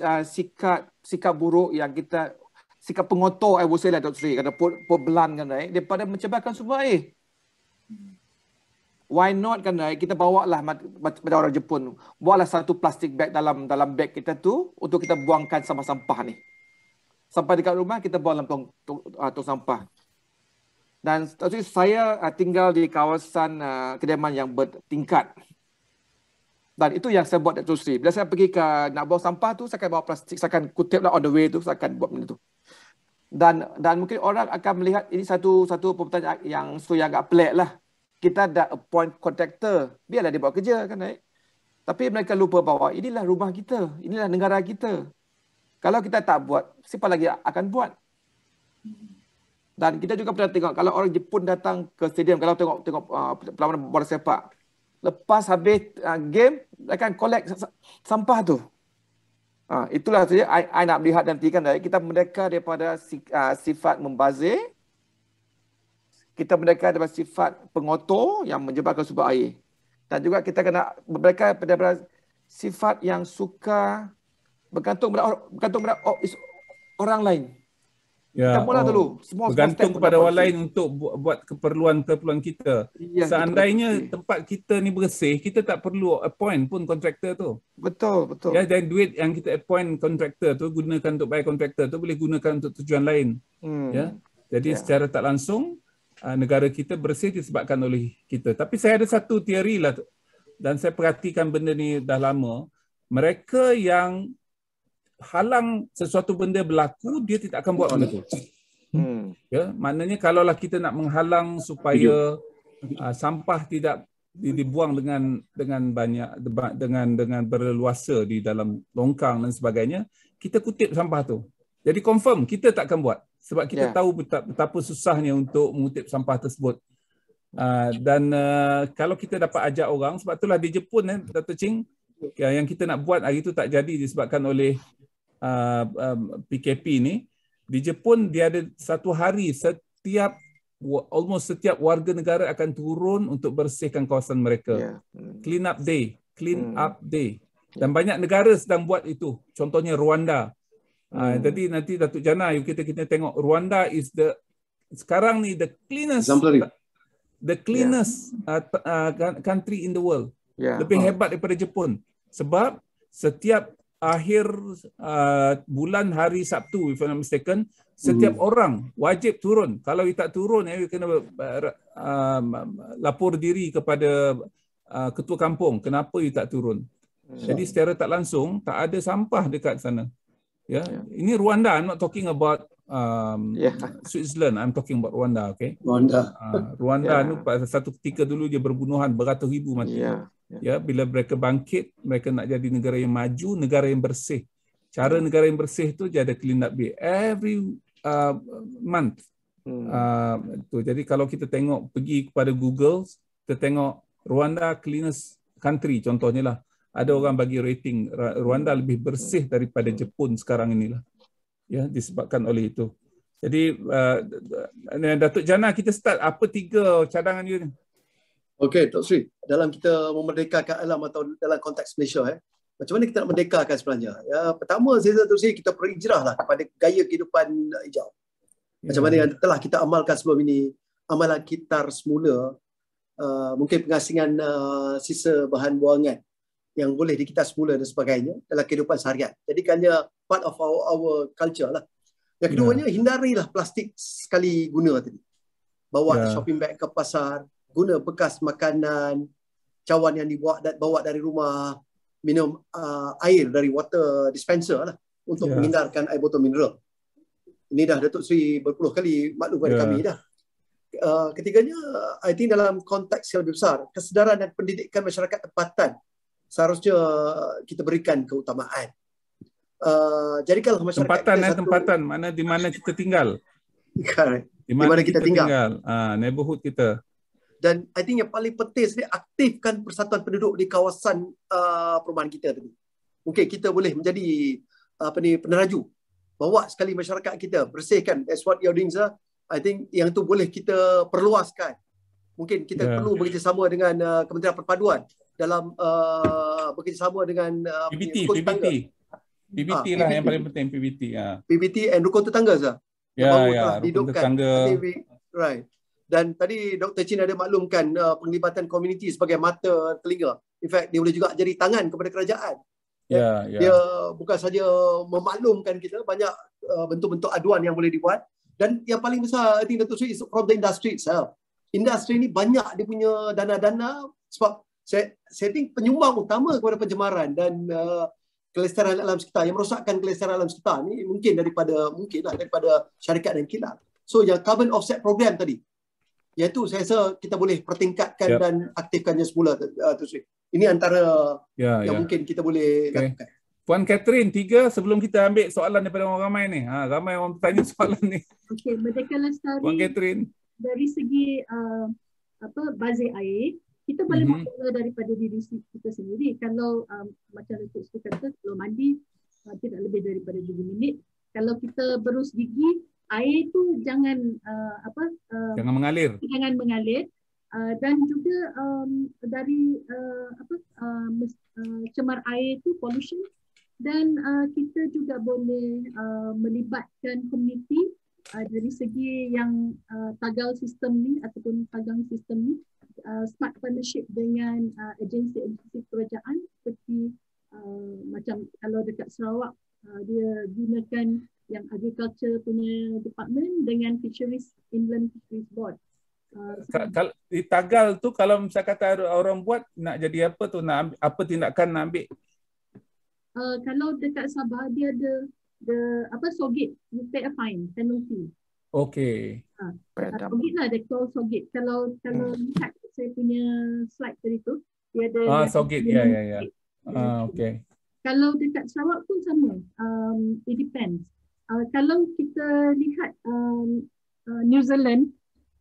uh, sikap sikap buruk yang kita sikap pengotor I will say lah Datuk Sri kata put, put belan kan right? daripada mencebarkan sumber air why not kan right? kita bawa lah macam orang Jepun bawa lah satu plastik bag dalam dalam bag kita tu untuk kita buangkan sampah-sampah ni sampai dekat rumah kita bawa dalam tong, tong, uh, tong sampah dan saya uh, tinggal di kawasan uh, kediaman yang bertingkat dan itu yang saya buat Datuk Sri. Bila saya pergi ke nak bawa sampah tu, saya akan bawa plastik, saya akan kutip lah on the way tu, saya akan buat benda tu. Dan dan mungkin orang akan melihat ini satu satu pertanyaan yang so yang agak pelik lah kita ada appoint contractor, biarlah dia buat kerja kan naik. Tapi mereka lupa bahawa inilah rumah kita, inilah negara kita. Kalau kita tak buat, siapa lagi akan buat? Dan kita juga pernah tengok kalau orang Jepun datang ke stadium, kalau tengok tengok uh, perlawanan bola sepak, lepas habis uh, game, mereka akan collect sampah tu. Uh, itulah saja I, I nak melihat nanti kan kita merdeka daripada uh, sifat membazir kita merdeka daripada sifat pengotor yang menjebalkan sumber air. Dan juga kita kena merdeka daripada sifat yang suka bergantung pada, bergantung pada orang lain. Ya, kita mula oh, dulu. Semua bergantung kepada orang lain untuk buat keperluan-keperluan kita. Ya, Seandainya kita tempat kita ni bersih, kita tak perlu appoint pun kontraktor tu. Betul, betul. Ya, dan duit yang kita appoint kontraktor tu gunakan untuk bayar kontraktor tu boleh gunakan untuk tujuan lain. Hmm. Ya. Jadi ya. secara tak langsung negara kita bersih disebabkan oleh kita. Tapi saya ada satu teori lah dan saya perhatikan benda ni dah lama. Mereka yang halang sesuatu benda berlaku, dia tidak akan buat benda tu. Hmm. Ya, maknanya kalaulah kita nak menghalang supaya uh, sampah tidak dibuang dengan dengan banyak dengan dengan berleluasa di dalam longkang dan sebagainya, kita kutip sampah tu. Jadi confirm kita tak akan buat sebab kita yeah. tahu betapa, betapa susahnya untuk mengutip sampah tersebut. Uh, dan uh, kalau kita dapat ajak orang, sebab itulah di Jepun, eh, Dr. Ching, yang kita nak buat hari itu tak jadi disebabkan oleh uh, um, PKP ni. Di Jepun, dia ada satu hari setiap, almost setiap warga negara akan turun untuk bersihkan kawasan mereka. Yeah. Hmm. Clean up day. Clean hmm. up day. Dan banyak negara sedang buat itu. Contohnya Rwanda. Uh, jadi nanti Datuk Jana kita kita tengok Rwanda is the sekarang ni the cleanest Exemplary. the cleanest yeah. uh, uh, country in the world. Yeah. Lebih oh. hebat daripada Jepun. Sebab setiap akhir uh, bulan hari Sabtu if I'm not mistaken setiap mm. orang wajib turun. Kalau you tak turun eh kena uh, uh, lapor diri kepada uh, ketua kampung kenapa you tak turun. Mm. Jadi secara tak langsung tak ada sampah dekat sana. Ya, yeah. ini Rwanda. I'm not talking about um, yeah. Switzerland. I'm talking about Rwanda. Okay. Rwanda. Uh, Rwanda yeah. pada satu ketika dulu dia berbunuhan beratus ribu mati. Yeah. Yeah. Ya, bila mereka bangkit, mereka nak jadi negara yang maju, negara yang bersih. Cara negara yang bersih tu dia ada clean up day every uh, month. Hmm. Uh, tu. Jadi kalau kita tengok pergi kepada Google, kita tengok Rwanda cleanest country contohnya lah ada orang bagi rating Rwanda lebih bersih daripada Jepun sekarang inilah. Ya, disebabkan oleh itu. Jadi uh, Datuk Jana kita start apa tiga cadangan you ni? Okey, Tok Sri. Dalam kita memerdekakan alam atau dalam konteks Malaysia eh. macam mana kita nak merdekakan sebenarnya. Ya, pertama saya terus kita berhijrah lah kepada gaya kehidupan hijau. Macam mana yang telah kita amalkan sebelum ini, amalan kitar semula, uh, mungkin pengasingan uh, sisa bahan buangan yang boleh dikitar semula dan sebagainya dalam kehidupan seharian. Jadikannya part of our, our culture lah. Yang keduanya, yeah. hindarilah plastik sekali guna tadi. Bawa yeah. shopping bag ke pasar, guna bekas makanan, cawan yang dibawa bawa dari rumah, minum uh, air dari water dispenser lah untuk yeah. menghindarkan air botol mineral. Ini dah Datuk Seri berpuluh kali maklum kepada yeah. kami dah. Uh, ketiganya, I think dalam konteks yang lebih besar, kesedaran dan pendidikan masyarakat tempatan seharusnya kita berikan keutamaan. Uh, jadikanlah masyarakat tempatan kita eh, satu... tempatan mana di mana kita tinggal. Correct. Di mana, mana kita, kita tinggal. tinggal. Ah, neighborhood kita. Dan I think yang paling penting sebenarnya aktifkan persatuan penduduk di kawasan uh, perumahan kita tadi. Mungkin kita boleh menjadi apa ni peneraju. Bawa sekali masyarakat kita bersihkan. That's what you're doing, sir. I think yang tu boleh kita perluaskan. Mungkin kita yeah. perlu bekerjasama dengan uh, Kementerian Perpaduan dalam uh, bekerjasama dengan uh, PBT, PBT. PBT ha, lah PBT. yang paling penting PBT. Ha. PBT and rukun tetangga sah. Ya, ya, rukun tetangga. Right. Dan tadi Dr. Chin ada maklumkan uh, penglibatan komuniti sebagai mata telinga. In fact, dia boleh juga jadi tangan kepada kerajaan. Ya, ya. Dia bukan saja memaklumkan kita, banyak uh, bentuk-bentuk aduan yang boleh dibuat. Dan yang paling besar, I think Dr. Sri is from the industry itself. Industri ni banyak dia punya dana-dana sebab saya saya think penyumbang utama kepada pencemaran dan uh, kelestarian alam sekitar yang merosakkan kelestarian alam sekitar ni mungkin daripada mungkin lah daripada syarikat dan kilat. So yang carbon offset program tadi iaitu saya rasa kita boleh pertingkatkan yep. dan aktifkannya semula uh, tu Sri. Ini antara yeah, yang yeah. mungkin kita boleh okay. lakukan. Puan Catherine, tiga sebelum kita ambil soalan daripada orang ramai ni. Ha, ramai orang bertanya soalan ni. Okey, Merdeka Lestari. Puan Catherine. Dari segi uh, apa bazir air, kita boleh mm-hmm. mula daripada diri kita sendiri. Kalau um, macam Datuk Sri kata kalau mandi uh, tidak lebih daripada 2 minit. Kalau kita berus gigi air tu jangan uh, apa uh, jangan mengalir. jangan mengalir. Uh, dan juga um, dari uh, apa uh, uh, cemar air tu pollution. Dan uh, kita juga boleh uh, melibatkan komuniti uh, dari segi yang uh, tagal sistem ni ataupun tagang sistem ni uh, smart partnership dengan uh, agensi-agensi kerajaan seperti uh, macam kalau dekat Sarawak uh, dia gunakan yang agriculture punya department dengan fisheries inland fisheries board. Uh, kalau di Tagal tu kalau misalnya kata orang buat nak jadi apa tu nak ambil, apa tindakan nak ambil? Uh, kalau dekat Sabah dia ada the apa sogit you pay a fine penalty. Okay. Ha. Sogit lah dia call sogit. Kalau kalau hmm. lihat saya punya slide tadi tu dia ada ah sogit ya ya ya. Ah okey kalau dekat Sarawak pun sama. Um it depends. Uh, kalau kita lihat um, uh, New Zealand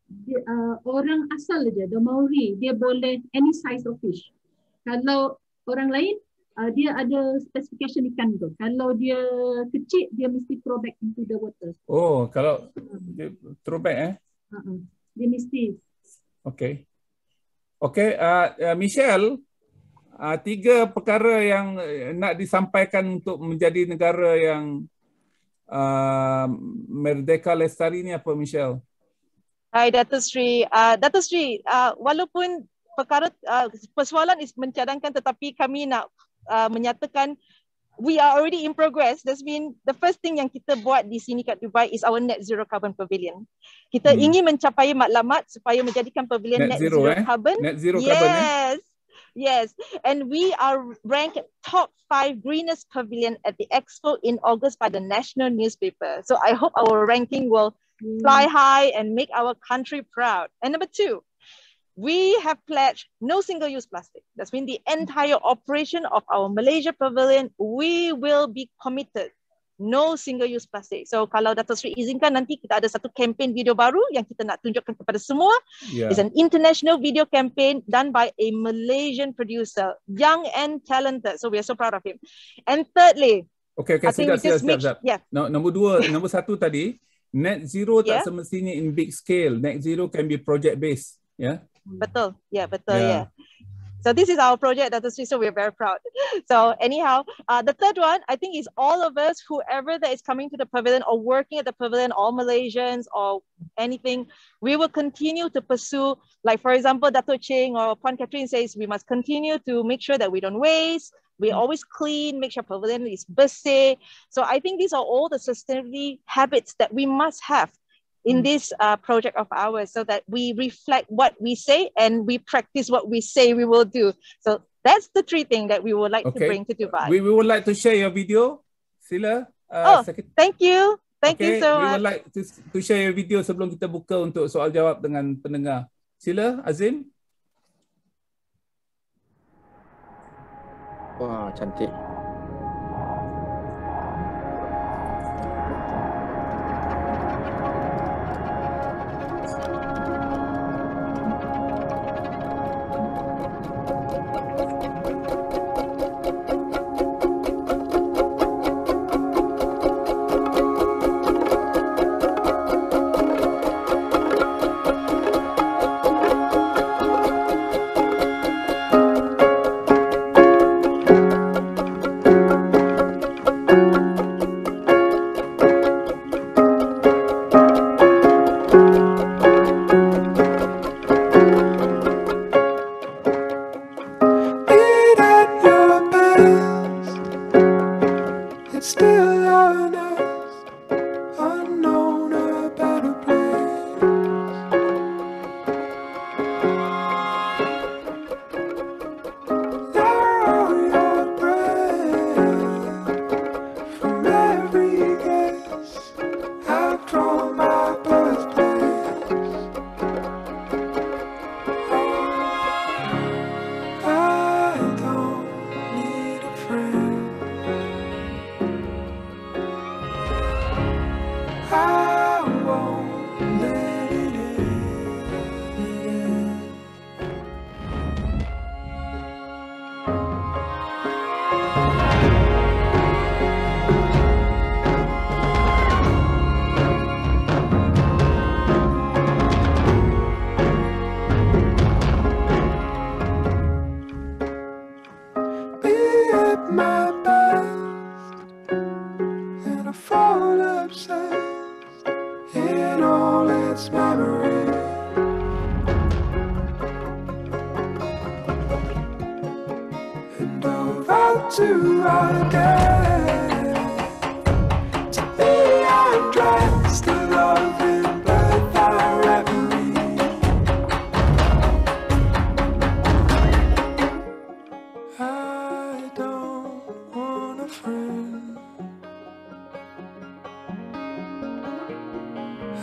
dia, uh, orang asal aja the Maori dia boleh any size of fish. Kalau orang lain uh, dia ada specification ikan tu. Kalau dia kecil dia mesti throw back into the water. Oh kalau uh. dia throw back eh? Uh-uh. dia mesti. Okay. Okey, uh, uh, Michelle, uh, tiga perkara yang uh, nak disampaikan untuk menjadi negara yang uh, merdeka lestari ni apa Michelle? Hai Datuk Sri. Uh, Datuk Sri, uh, walaupun perkara uh, persoalan is mencadangkan tetapi kami nak uh, menyatakan we are already in progress. That's mean the first thing yang kita buat di sini kat Dubai is our net zero carbon pavilion. Kita hmm. ingin mencapai matlamat supaya menjadikan pavilion net, net zero, zero eh? carbon. Net zero yes. carbon. Yes. Eh? Yes, and we are ranked top five greenest pavilion at the expo in August by the national newspaper. So I hope our ranking will mm. fly high and make our country proud. And number two, we have pledged no single-use plastic. That's mean the entire operation of our Malaysia pavilion, we will be committed no single-use plastic. So kalau Dato' Sri izinkan nanti kita ada satu campaign video baru yang kita nak tunjukkan kepada semua. Yeah. It's an international video campaign done by a Malaysian producer, young and talented. So we are so proud of him. And thirdly, Okay, okay, sekejap, sekejap, sekejap, sekejap. Yeah. No, nombor dua, nombor satu tadi, net zero tak yeah. semestinya in big scale. Net zero can be project based. Yeah. Betul. Yeah, betul ya. Yeah. So this is our project, Dr. Sri, so we're very proud. So anyhow, uh, the third one, I think is all of us, whoever that is coming to the pavilion or working at the pavilion, all Malaysians or anything, we will continue to pursue, like for example, Dato Ching or Puan Catherine says, we must continue to make sure that we don't waste, we always clean, make sure pavilion is bersih. So I think these are all the sustainability habits that we must have in this uh, project of ours so that we reflect what we say and we practice what we say we will do. So that's the three things that we would like to bring to Dubai. We, we would like to share your video. Sila. Oh, Uh, second. Thank you. Thank okay. you so We much. would like to, to share your video sebelum kita buka untuk soal jawab dengan pendengar. Sila, Azim. Wah, cantik.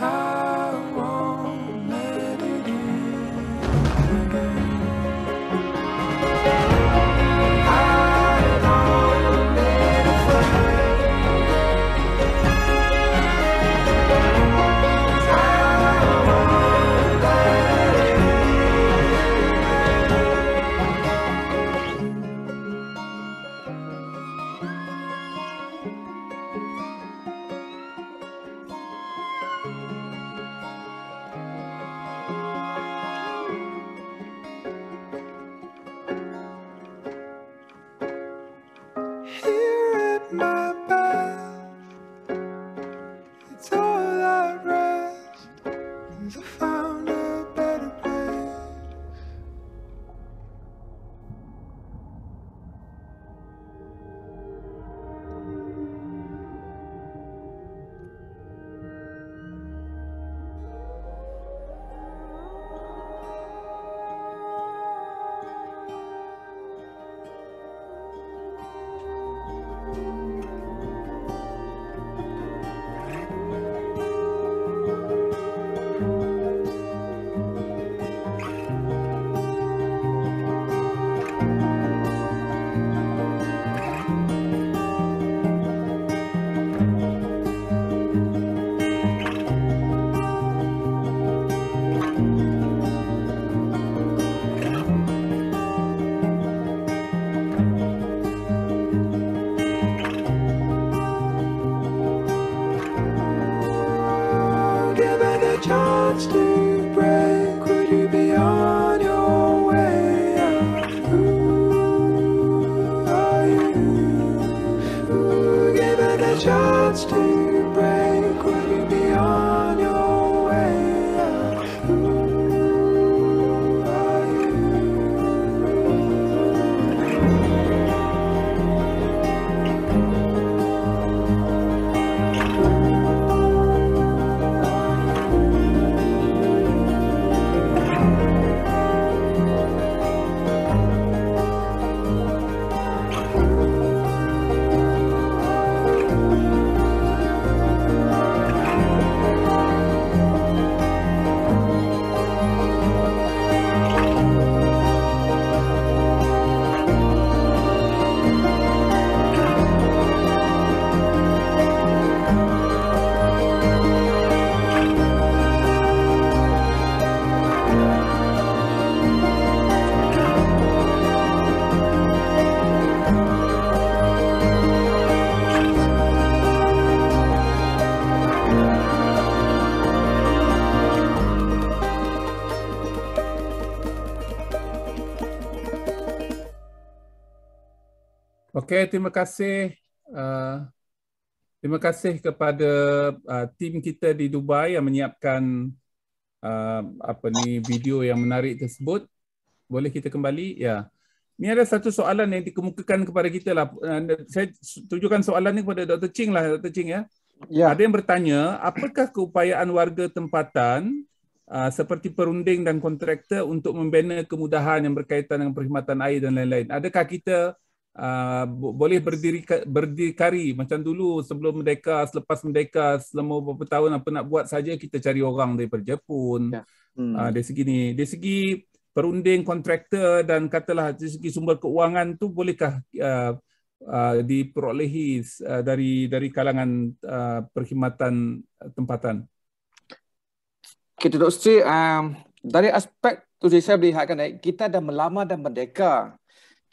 I Okey, terima kasih. Uh, terima kasih kepada uh, tim kita di Dubai yang menyiapkan uh, apa ni video yang menarik tersebut. Boleh kita kembali? Ya. Ni ada satu soalan yang dikemukakan kepada kita lah. Uh, saya tujukan soalan ni kepada Dr. Ching lah, Dr. Ching ya. Ya. Ada yang bertanya, apakah keupayaan warga tempatan uh, seperti perunding dan kontraktor untuk membina kemudahan yang berkaitan dengan perkhidmatan air dan lain-lain? Adakah kita uh, bo- boleh berdiri berdikari macam dulu sebelum merdeka, selepas merdeka, selama beberapa tahun apa nak buat saja kita cari orang daripada Jepun. Ya. Hmm. Uh, dari segi ni, dari segi perunding kontraktor dan katalah dari segi sumber keuangan tu bolehkah uh, uh, diperolehi uh, dari dari kalangan uh, perkhidmatan tempatan? Kita Dr. Sri, um, dari aspek tu saya melihatkan eh, kita dah melama dan merdeka.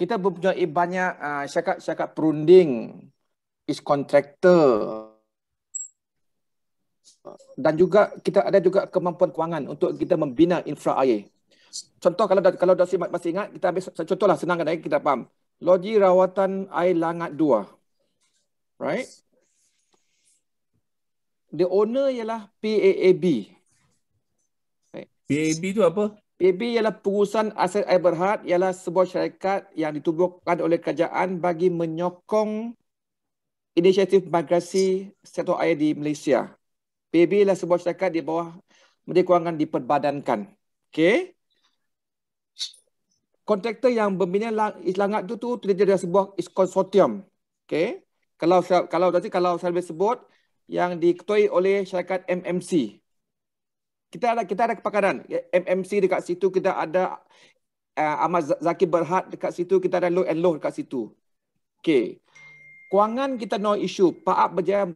Kita mempunyai banyak uh, syarat-syarat perunding, is contractor dan juga kita ada juga kemampuan kewangan untuk kita membina infra air. Contoh kalau kalau. Sri masih ingat, kita ambil contohlah senang kan kita faham. Loji rawatan air Langat 2. Right? The owner ialah PAAB. PAB tu apa? PAB ialah Pengurusan Aset Air Berhad ialah sebuah syarikat yang ditubuhkan oleh kerajaan bagi menyokong inisiatif migrasi sektor air di Malaysia. PAB ialah sebuah syarikat di bawah Menteri Kewangan diperbadankan. Okey. Kontraktor yang membina lang- langat tu tu terdiri dari sebuah konsortium. Okey. Kalau kalau tadi kalau saya sebut yang diketuai oleh syarikat MMC. Kita ada kita ada kepakaran MMC dekat situ kita ada uh, Ahmad Zaki Berhad dekat situ kita ada Low and Low dekat situ. Okey. Kewangan kita no issue. Pak Ab berjaya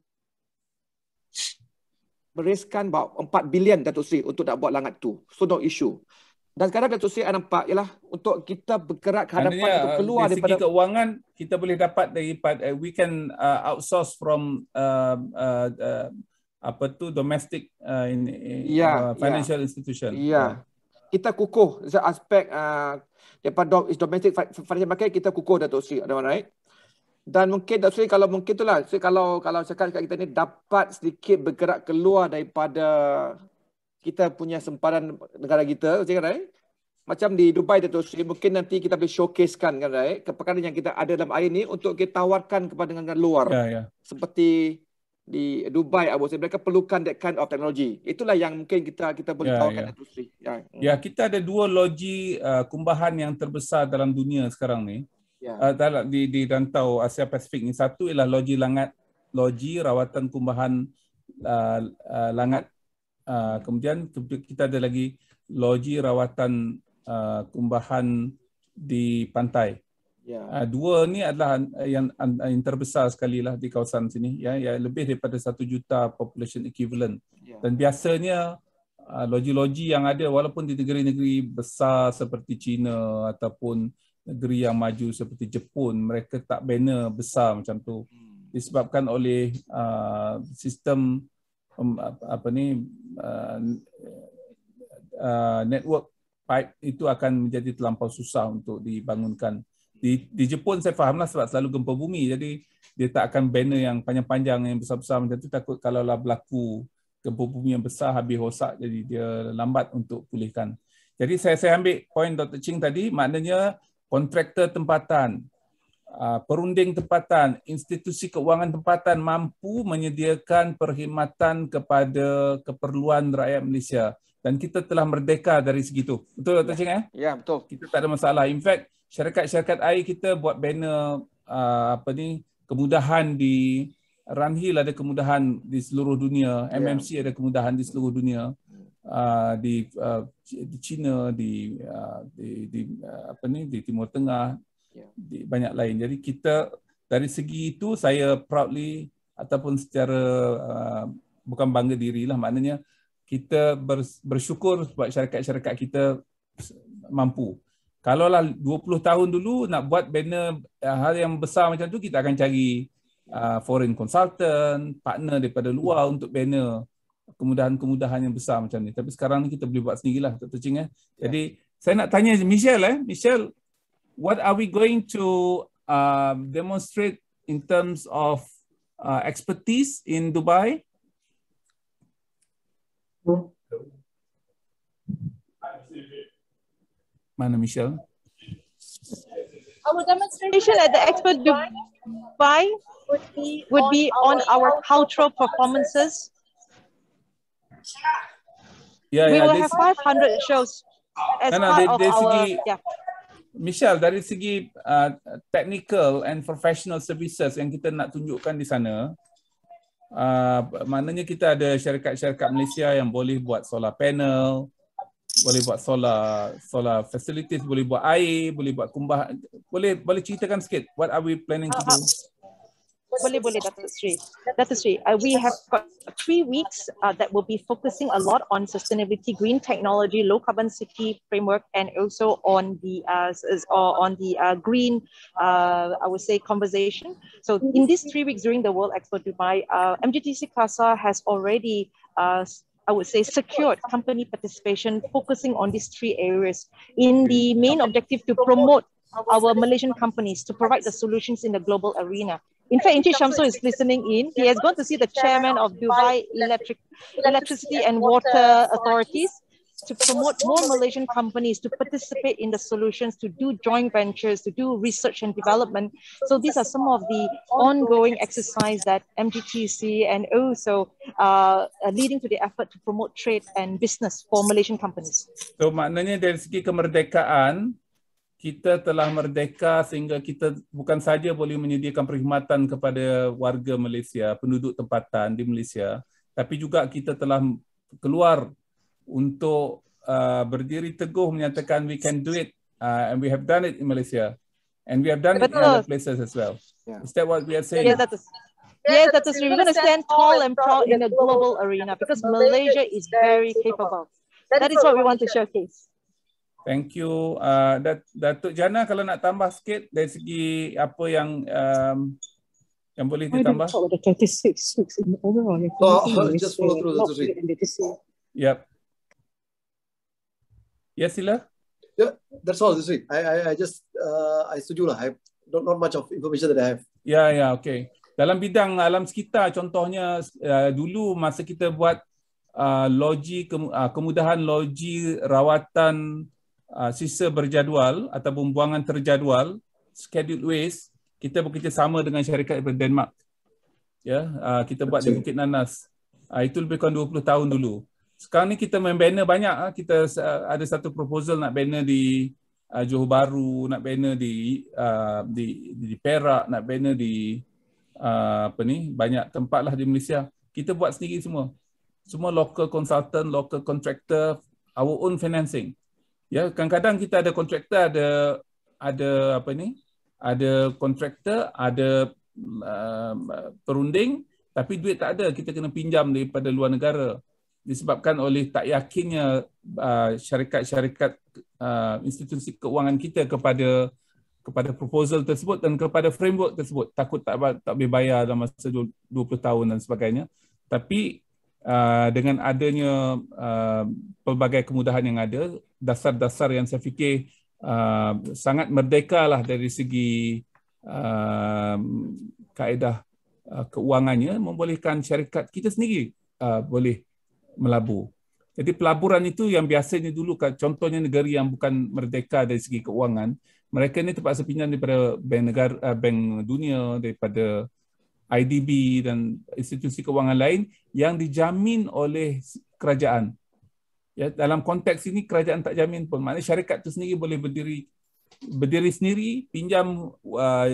beriskan bahawa 4 bilion Datuk Seri untuk nak buat langat tu. So no issue. Dan sekarang Datuk Seri ada nampak ialah untuk kita bergerak ke hadapan Maknanya, untuk keluar dari daripada keuangan kita boleh dapat daripada uh, we can uh, outsource from uh, uh, uh, apa tu domestic uh, in, in Ya, uh, financial institution. Ya. Kita kukuh Dari aspek uh, daripada do- is domestic fi- financial market kita kukuh Datuk Seri. Ada right? Dan mungkin Datuk Seri kalau mungkin itulah so, kalau kalau cakap kat kita ni dapat sedikit bergerak keluar daripada kita punya sempadan negara kita, Seri kan right? Macam di Dubai Datuk Seri mungkin nanti kita boleh showcasekan kan right? Kepakaran yang kita ada dalam air ni untuk kita tawarkan kepada negara luar Ya, ya. seperti di Dubai Abu Dhabi mereka perlukan that kind of technology. Itulah yang mungkin kita kita boleh Ya, tawarkan ya. industri. Ya. hmm. Ya, kita ada dua loji uh, kumbahan yang terbesar dalam dunia sekarang ni. Ya. Uh, dalam di di rantau Asia Pasifik ni satu ialah loji langat loji rawatan kumbahan uh, uh, langat uh, kemudian kita ada lagi loji rawatan uh, kumbahan di pantai. Ya. Uh, dua ni adalah yang yang terbesar sekali lah di kawasan sini ya ya lebih daripada satu juta population equivalent. Ya. Dan biasanya uh, loji-loji yang ada walaupun di negeri-negeri besar seperti China ataupun negeri yang maju seperti Jepun mereka tak bina besar macam tu disebabkan oleh uh, sistem um, apa, apa ni uh, uh, network pipe itu akan menjadi terlampau susah untuk dibangunkan di di Jepun saya fahamlah sebab selalu gempa bumi jadi dia tak akan banner yang panjang-panjang yang besar-besar macam tu takut kalau lah berlaku gempa bumi yang besar habis rosak jadi dia lambat untuk pulihkan. Jadi saya saya ambil poin Dr. Ching tadi maknanya kontraktor tempatan, uh, perunding tempatan, institusi keuangan tempatan mampu menyediakan perkhidmatan kepada keperluan rakyat Malaysia dan kita telah merdeka dari segitu. Betul Dr. Ching eh? Ya, betul. Kita tak ada masalah. In fact, syarikat-syarikat air kita buat banner uh, apa ni kemudahan di Runhill ada kemudahan di seluruh dunia, Ya. MMC ada kemudahan di seluruh dunia. Uh, di uh, di China di uh, di, di uh, apa ni di Timur Tengah Ya. di banyak lain. Jadi kita dari segi itu saya proudly ataupun secara uh, bukan bangga dirilah maknanya kita bers- bersyukur sebab syarikat-syarikat kita mampu. Kalaulah 20 tahun dulu nak buat banner uh, hal yang besar macam tu kita akan cari uh, foreign consultant, partner daripada luar untuk banner kemudahan-kemudahan yang besar macam ni. Tapi sekarang ni kita boleh buat sendirilah Dr. Ching eh. Jadi saya nak tanya Michelle eh, Michelle, what are we going to uh, demonstrate in terms of uh, expertise in Dubai? Mana Michelle? Our demonstration at the Expo Dubai would be, would be on our cultural performances. Ya, we ya, will have 500 shows as No, no, part dari- of dari our segi- yeah. Michelle, dari segi uh, technical and professional services yang kita nak tunjukkan di sana, uh, maknanya kita ada syarikat-syarikat Malaysia yang boleh buat solar panel, boleh buat solar solar facilities, boleh buat air, boleh buat kumbah. Boleh boleh ceritakan sikit what are we planning to do? Boleh, boleh, Dr. Sri. Dr. Sri, uh, we have got three weeks uh, that will be focusing a lot on sustainability, green technology, low carbon city framework, and also on the uh, on the uh, green, uh, I would say, conversation. So in these three weeks during the World Expo Dubai, uh, MGTC CASA has already uh, I would say secured company participation focusing on these three areas in the main objective to promote our Malaysian companies to provide the solutions in the global arena. In fact, Inti Shamso is listening in. He has gone to see the chairman of Dubai Electric, Electricity and Water Authorities to promote more Malaysian companies to participate in the solutions, to do joint ventures, to do research and development. So these are some of the ongoing exercise that MGTC and also uh, are leading to the effort to promote trade and business for Malaysian companies. So maknanya dari segi kemerdekaan kita telah merdeka sehingga kita bukan saja boleh menyediakan perkhidmatan kepada warga Malaysia, penduduk tempatan di Malaysia, tapi juga kita telah keluar untuk uh, berdiri teguh menyatakan we can do it uh, and we have done it in Malaysia and we have done it in Betul. other places as well. Yeah. Is that what we are saying? Yes, that is. Yes, that is. We're going to stand tall and proud in the global arena because Malaysia is very capable. That is what we want to showcase. Thank you. Uh, Dat- Datuk Jana kalau nak tambah sikit dari segi apa yang um, yang boleh ditambah. we talk about the 36 weeks in overall? Your Oh, just follow through. Yep. Yes, sila. That's all this week. I I, I just uh, I setuju lah. I have not, not much of information that I have. Ya, ya, okey. Dalam bidang alam sekitar, contohnya uh, dulu masa kita buat uh, logi kemu- uh, kemudahan logi rawatan uh, sisa berjadual ataupun buangan terjadual, scheduled waste, kita bekerjasama dengan syarikat daripada Denmark. Ya, uh, kita buat di. Bukit Nanas. Uh, itu lebih kurang 20 tahun dulu. Sekarang ni kita main banner banyak. ah. Kita uh, ada satu proposal nak banner di uh, Johor Bahru, nak banner di uh, di di Perak, nak banner di uh, apa ni banyak tempat lah di Malaysia. Kita buat sendiri semua. Semua local consultant, local contractor, our own financing. Ya, kadang-kadang kita ada contractor, ada ada apa ni? Ada contractor, ada uh, perunding, tapi duit tak ada. Kita kena pinjam daripada luar negara. Disebabkan oleh tak yakinnya uh, syarikat-syarikat uh, institusi keuangan kita kepada kepada proposal tersebut dan kepada framework tersebut. Takut tak tak boleh bayar dalam masa du- 20 tahun dan sebagainya. Tapi uh, dengan adanya uh, pelbagai kemudahan yang ada dasar-dasar yang saya fikir uh, sangat merdeka lah dari segi uh, kaedah uh, keuangannya membolehkan syarikat kita sendiri uh, boleh melabur. Jadi pelaburan itu yang biasanya dulu contohnya negeri yang bukan merdeka dari segi keuangan, mereka ini terpaksa pinjam daripada bank negara uh, bank dunia daripada IDB dan institusi keuangan lain yang dijamin oleh kerajaan. Ya, dalam konteks ini kerajaan tak jamin pun. Maknanya syarikat itu sendiri boleh berdiri berdiri sendiri, pinjam uh,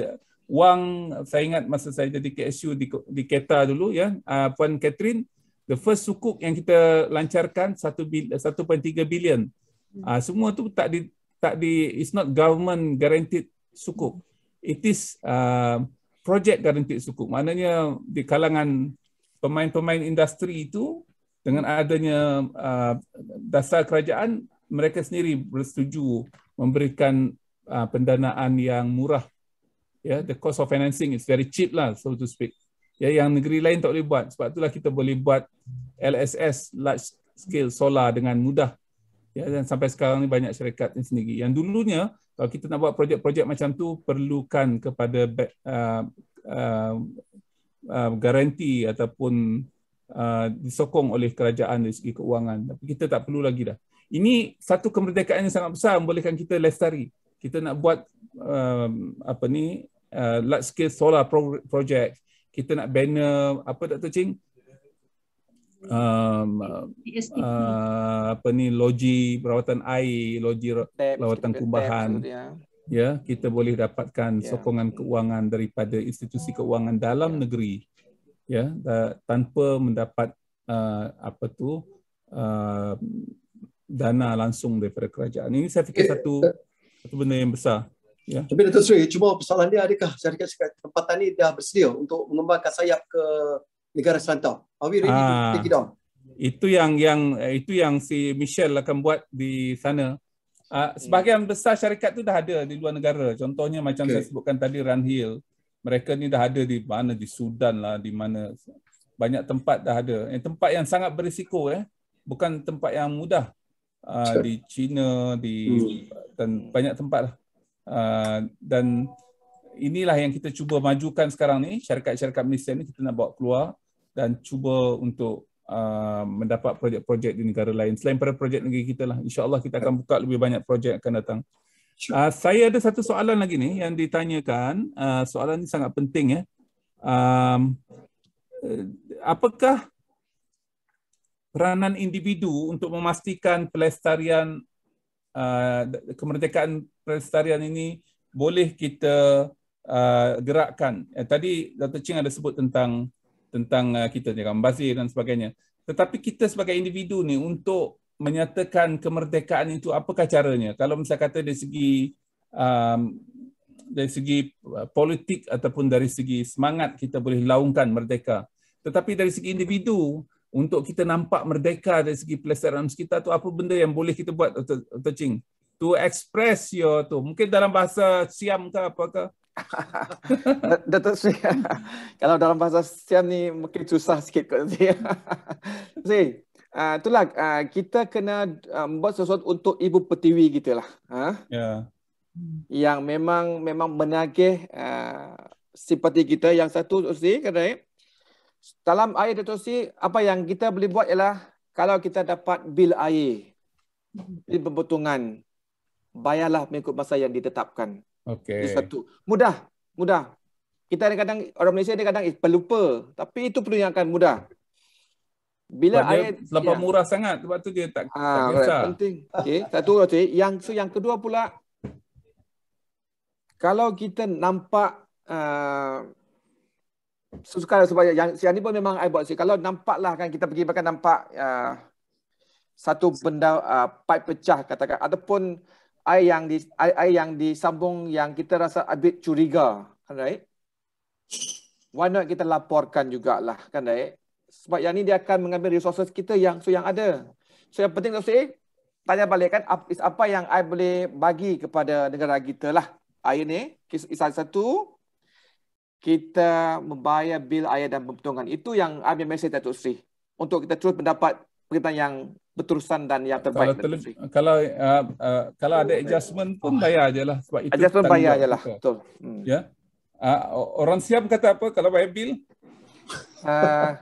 wang saya ingat masa saya jadi KSU di di Keta dulu ya, uh, Puan Catherine the first sukuk yang kita lancarkan 1 1.3 bilion. Uh, semua tu tak di tak di it's not government guaranteed sukuk. It is uh, project guaranteed sukuk. Maknanya di kalangan pemain-pemain industri itu dengan adanya uh, dasar kerajaan mereka sendiri bersetuju memberikan uh, pendanaan yang murah. Ya, yeah, the cost of financing is very cheap lah so to speak ya yang negeri lain tak boleh buat. Sebab itulah kita boleh buat LSS large scale solar dengan mudah. Ya dan sampai sekarang ni banyak syarikat ni sendiri. Yang dulunya kalau kita nak buat projek-projek macam tu perlukan kepada uh, uh, uh, garanti ataupun uh, disokong oleh kerajaan dari segi keuangan. Tapi kita tak perlu lagi dah. Ini satu kemerdekaan yang sangat besar membolehkan kita lestari. Kita nak buat uh, apa ni uh, large scale solar pro- project kita nak banner apa Dr. Ching? Um, uh, apa ni loji perawatan air, loji perawatan kumbahan. Ya. ya, kita boleh dapatkan yeah. sokongan keuangan daripada institusi keuangan dalam yeah. negeri. Ya, da, tanpa mendapat uh, apa tu uh, dana langsung daripada kerajaan. Ini saya fikir okay. satu satu benda yang besar. Ya. Tapi Dato' Sri, cuma persoalan dia adakah syarikat-syarikat tempatan ini dah bersedia untuk mengembangkan sayap ke negara selantau? Are we ready ah, to take it on? Itu yang yang itu yang si Michelle akan buat di sana. Uh, sebahagian besar syarikat tu dah ada di luar negara. Contohnya macam okay. saya sebutkan tadi Run Hill. Mereka ni dah ada di mana di Sudan lah, di mana banyak tempat dah ada. Yang tempat yang sangat berisiko eh. Bukan tempat yang mudah. Uh, di China, di hmm. dan banyak tempat lah. Uh, dan inilah yang kita cuba majukan sekarang ni. Syarikat-syarikat Malaysia ni kita nak bawa keluar dan cuba untuk uh, mendapat projek-projek di negara lain. Selain pada projek negeri kita lah insyaallah kita akan buka lebih banyak projek akan datang. Uh, saya ada satu soalan lagi ni yang ditanyakan. Uh, soalan ni sangat penting ya. Um, apakah peranan individu untuk memastikan pelestarian uh, kemerdekaan pelestarian ini boleh kita uh, gerakkan. Eh, tadi Dr. Ching ada sebut tentang tentang uh, kita ni bazir dan sebagainya. Tetapi kita sebagai individu ni untuk menyatakan kemerdekaan itu apakah caranya? Kalau misalnya kata dari segi um, dari segi uh, politik ataupun dari segi semangat kita boleh laungkan merdeka. Tetapi dari segi individu untuk kita nampak merdeka dari segi pelestarian kita tu apa benda yang boleh kita buat Dr. Ching to express your tu. Mungkin dalam bahasa Siam ke apakah Datuk Sri kalau dalam bahasa Siam ni mungkin susah sikit kot Sri. Sri uh, itulah uh, kita kena um, buat sesuatu untuk ibu pertiwi kita lah ha? yeah. yang memang memang menagih uh, simpati kita. Yang satu Sri kata dalam air Dato' Si, apa yang kita boleh buat ialah kalau kita dapat bil air, bil pembutungan, bayarlah mengikut masa yang ditetapkan. Okey. Itu satu. Mudah, mudah. Kita kadang orang Malaysia ni kadang pelupa, tapi itu perlu yang akan mudah. Bila sebab air selampau ya. murah sangat sebab tu dia tak ah, tak biasa. penting. Okey, satu okey. Yang so yang kedua pula kalau kita nampak uh, suka sebab yang siang ni pun memang I buat sih. Kalau nampak lah kan kita pergi makan nampak uh, satu benda uh, pipe pecah katakan ataupun air yang di air, air yang disambung yang kita rasa a bit curiga, kan right? Why not kita laporkan jugalah, kan right? Sebab yang ni dia akan mengambil resources kita yang so yang ada. So yang penting tu sih tanya balik kan apa yang I boleh bagi kepada negara kita lah. Air ni, kisah satu, kita membayar bil air dan pembetungan. Itu yang ambil mesej Datuk Sri. Untuk kita terus mendapat perintah yang berterusan dan yang Kalau terbaik. terle- Datuk Seri. kalau uh, uh, kalau ada adjustment pun bayar je lah sebab itu Adjustment bayar je lah. Betul. Hmm. Ya. Uh, orang Siam kata apa kalau bayar bil? Uh,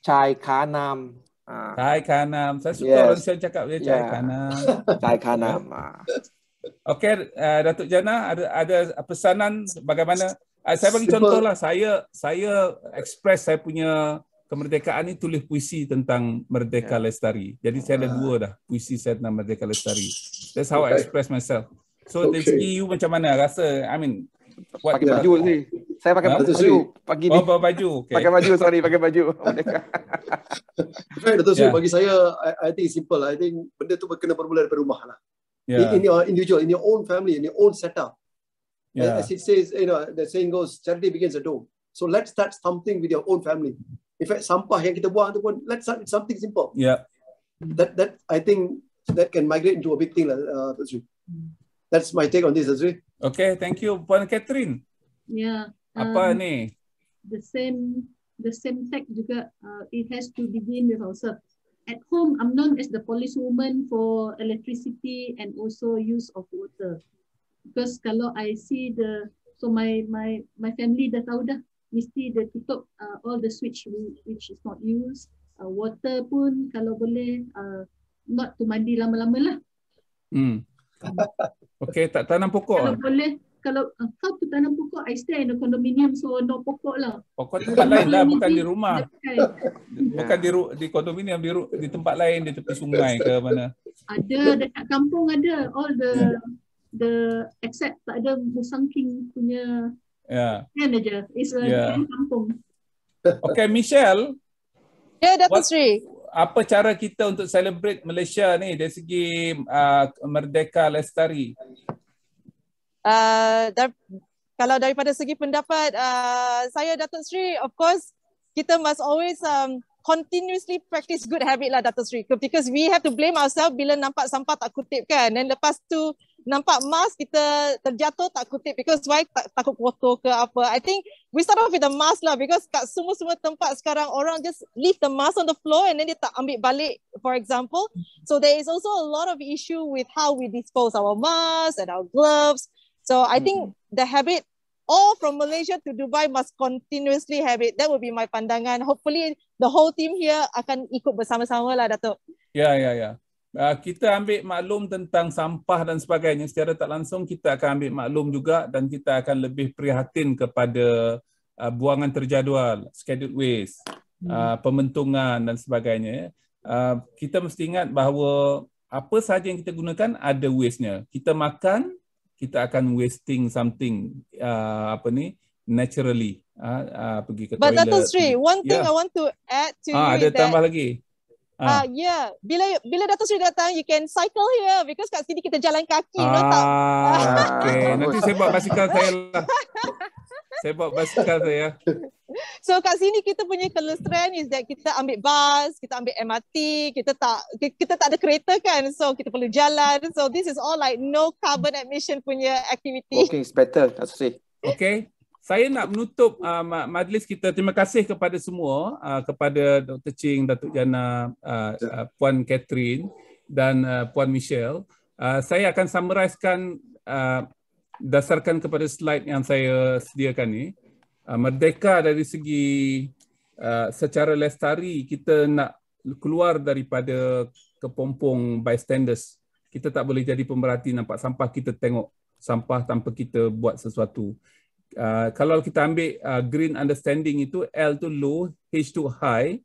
cai kanam. Uh, Cai kanam. Saya suka Yes. orang Siam cakap dia cai Yeah. kanam. cai kanam. Uh. Okey, uh, Datuk Jana ada ada pesanan bagaimana? Uh, saya bagi contoh lah. Saya saya express saya punya kemerdekaan ni tulis puisi tentang Merdeka Ya. Lestari. Jadi saya ada Ah. dua dah puisi saya tentang Merdeka Lestari. That's how I Okay. express myself. So dari Okay. segi you macam mana? Rasa I mean what Pakai baju ni. Saya pakai baju Seri. pagi ni. Oh, bawa baju. Okay. Pakai baju, sorry, pakai baju. In fact, Datuk Sri, Yeah. bagi saya, I, I think simple. I think benda tu kena bermula daripada rumah lah. Yeah. In, in your individual, in your own family, in your own setup. Yeah. As it says, you know, the saying goes, charity begins at home. So let's start something with your own family. In fact, sampah yang kita buang tu pun, let's start with something simple. Yeah. That that I think that can migrate into a big thing lah, uh, Sri. That's my take on this, Sri. Okay, thank you Puan Catherine. Yeah. Apa um, ni? the same the same tech juga uh, it has to begin with ourselves. At home, I'm known as the policewoman for electricity and also use of water. Because kalau I see the so my my my family dah tahu dah mesti dia tutup uh, all the switch whi- which is not used. Uh, water pun kalau boleh uh, not to mandi lama-lama lah. Hmm. Okay, tak tanam Kalau pokok. boleh kalau uh, how to tanam pokok, I stay in a condominium so no pokok lah. Pokok tempat lain lah, bukan di rumah. Bukan di di kondominium di, di tempat lain di tepi sungai ke mana. Ada dekat kampung ada all the the except tak ada Musangking punya Ya. kan aja. It's a Yeah. yeah. kampung. Okay, Michelle, Ya, Datuk What- Sri. apa cara kita untuk celebrate Malaysia ni dari segi uh, Merdeka Lestari? Uh, dar- kalau daripada segi pendapat uh, saya Datuk Sri, of course kita must always um, continuously practice good habit lah Datuk Sri. Because we have to blame ourselves bila nampak sampah tak kutip kan. Dan lepas tu nampak mask kita terjatuh tak kutip because why tak, takut kotor ke apa. I think we start off with the mask lah because kat semua-semua tempat sekarang orang just leave the mask on the floor and then dia tak ambil balik for example. So there is also a lot of issue with how we dispose our masks and our gloves. So I think the habit all from Malaysia to Dubai must continuously have it. That would be my pandangan. Hopefully the whole team here akan ikut bersama-sama lah Datuk. Ya, ya, ya. Uh, kita ambil maklum tentang sampah dan sebagainya secara tak langsung kita akan ambil maklum juga dan kita akan lebih prihatin kepada uh, buangan terjadual, scheduled waste, uh, pementungan dan sebagainya. Uh, kita mesti ingat bahawa apa sahaja yang kita gunakan ada waste-nya. Kita makan, kita akan wasting something uh, apa ni naturally uh, uh, pergi ke But toilet. Datuk Sri, pergi- one thing Yeah. I want to add to Ah, you ada that tambah lagi. Ah, yeah. Bila bila Datuk Sri datang, you can cycle here because kat sini kita jalan kaki, no tak? Ah, okey. Ah, Nanti saya bawa basikal saya lah. saya bawa basikal saya. So kat sini kita punya kelestrian is that kita ambil bus, kita ambil MRT, kita tak kita tak ada kereta kan. So kita perlu jalan. So this is all like no carbon emission punya activity. Walking is better, Datuk Seri. Okey. Saya nak menutup uh, ma- majlis kita. Terima kasih kepada semua, uh, kepada Dr. Ching, Datuk Jana, uh, uh, Puan Catherine dan uh, Puan Michelle. Uh, saya akan summarisekan uh, dasarkan kepada slide yang saya sediakan ni. Uh, merdeka dari segi uh, secara lestari kita nak keluar daripada kepompong bystanders. Kita tak boleh jadi pemerhati nampak sampah kita tengok sampah tanpa kita buat sesuatu. Uh, kalau kita ambil uh, green understanding itu L tu low, H tu high,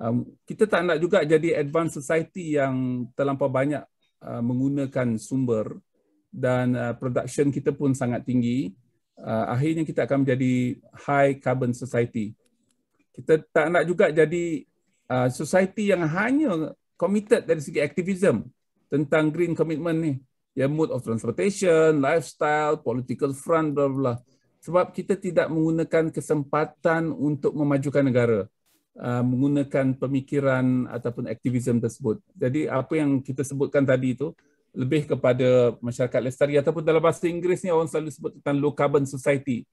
um, kita tak nak juga jadi advanced society yang terlampau banyak uh, menggunakan sumber dan uh, production kita pun sangat tinggi. Uh, akhirnya kita akan menjadi high carbon society. Kita tak nak juga jadi uh, society yang hanya committed dari segi activism tentang green commitment ni. Ya mode of transportation, lifestyle, political front, bla bla. Sebab kita tidak menggunakan kesempatan untuk memajukan negara uh, menggunakan pemikiran ataupun aktivisme tersebut. Jadi apa yang kita sebutkan tadi itu lebih kepada masyarakat lestari ataupun dalam bahasa Inggeris ni orang selalu sebut tentang low carbon society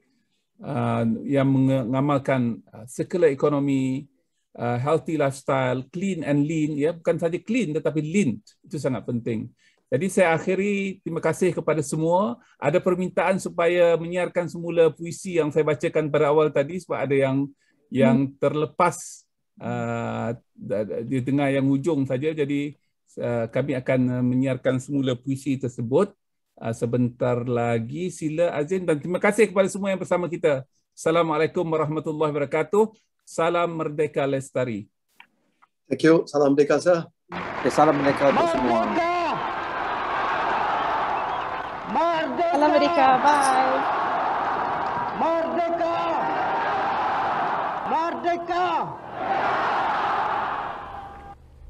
uh, yang mengamalkan uh, circular economy, uh, healthy lifestyle, clean and lean ya, bukan saja clean tetapi lean. Itu sangat penting. Jadi saya akhiri terima kasih kepada semua. Ada permintaan supaya menyiarkan semula puisi yang saya bacakan pada awal tadi sebab ada yang yang terlepas uh, di tengah yang hujung saja. Jadi uh, kami akan menyiarkan semula puisi tersebut uh, sebentar lagi. Sila Azin dan terima kasih kepada semua yang bersama kita. Assalamualaikum warahmatullahi wabarakatuh. Salam Merdeka Lestari. Thank you. Salam Merdeka sir. Okay, salam mereka untuk semua. Merdeka! Merdeka! Salam Merdeka. Bye. Merdeka! Merdeka!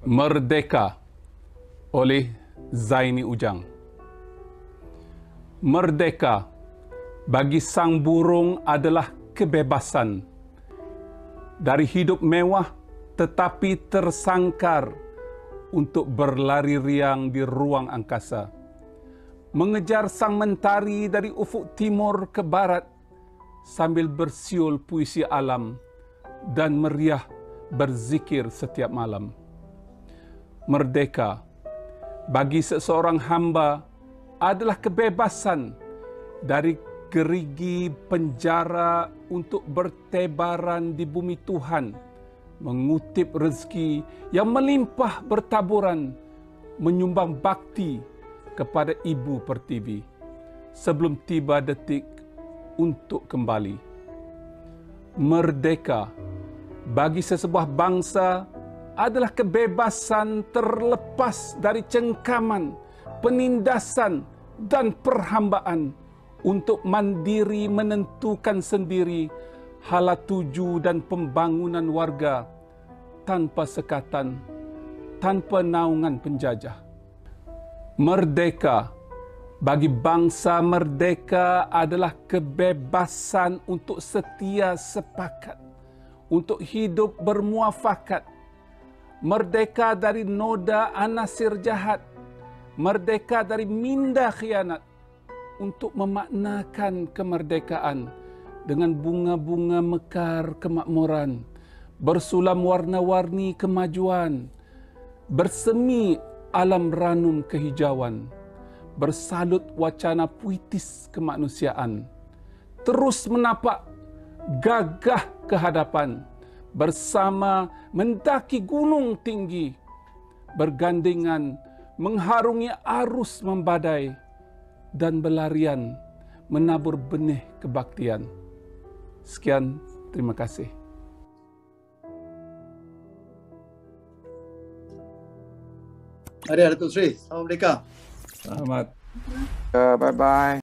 Merdeka oleh Zaini Ujang. Merdeka bagi sang burung adalah kebebasan dari hidup mewah tetapi tersangkar untuk berlari riang di ruang angkasa. Mengejar sang mentari dari ufuk timur ke barat sambil bersiul puisi alam dan meriah berzikir setiap malam. Merdeka bagi seseorang hamba adalah kebebasan dari gerigi penjara untuk bertebaran di bumi Tuhan, mengutip rezeki yang melimpah bertaburan, menyumbang bakti kepada Ibu Pertiwi sebelum tiba detik untuk kembali. Merdeka bagi sesebuah bangsa adalah kebebasan terlepas dari cengkaman, penindasan dan perhambaan untuk mandiri menentukan sendiri hala tuju dan pembangunan warga tanpa sekatan, tanpa naungan penjajah. Merdeka. Bagi bangsa merdeka adalah kebebasan untuk setia sepakat, untuk hidup bermuafakat, merdeka dari noda anasir jahat, merdeka dari minda khianat untuk memaknakan kemerdekaan dengan bunga-bunga mekar kemakmuran, bersulam warna-warni kemajuan, bersemi alam ranum kehijauan, bersalut wacana puitis kemanusiaan, terus menapak gagah ke hadapan, bersama mendaki gunung tinggi, bergandengan mengharungi arus membadai dan berlarian menabur benih kebaktian. Sekian, terima kasih. Mari Datuk Sri. Salam Merdeka. Selamat. Uh, bye bye.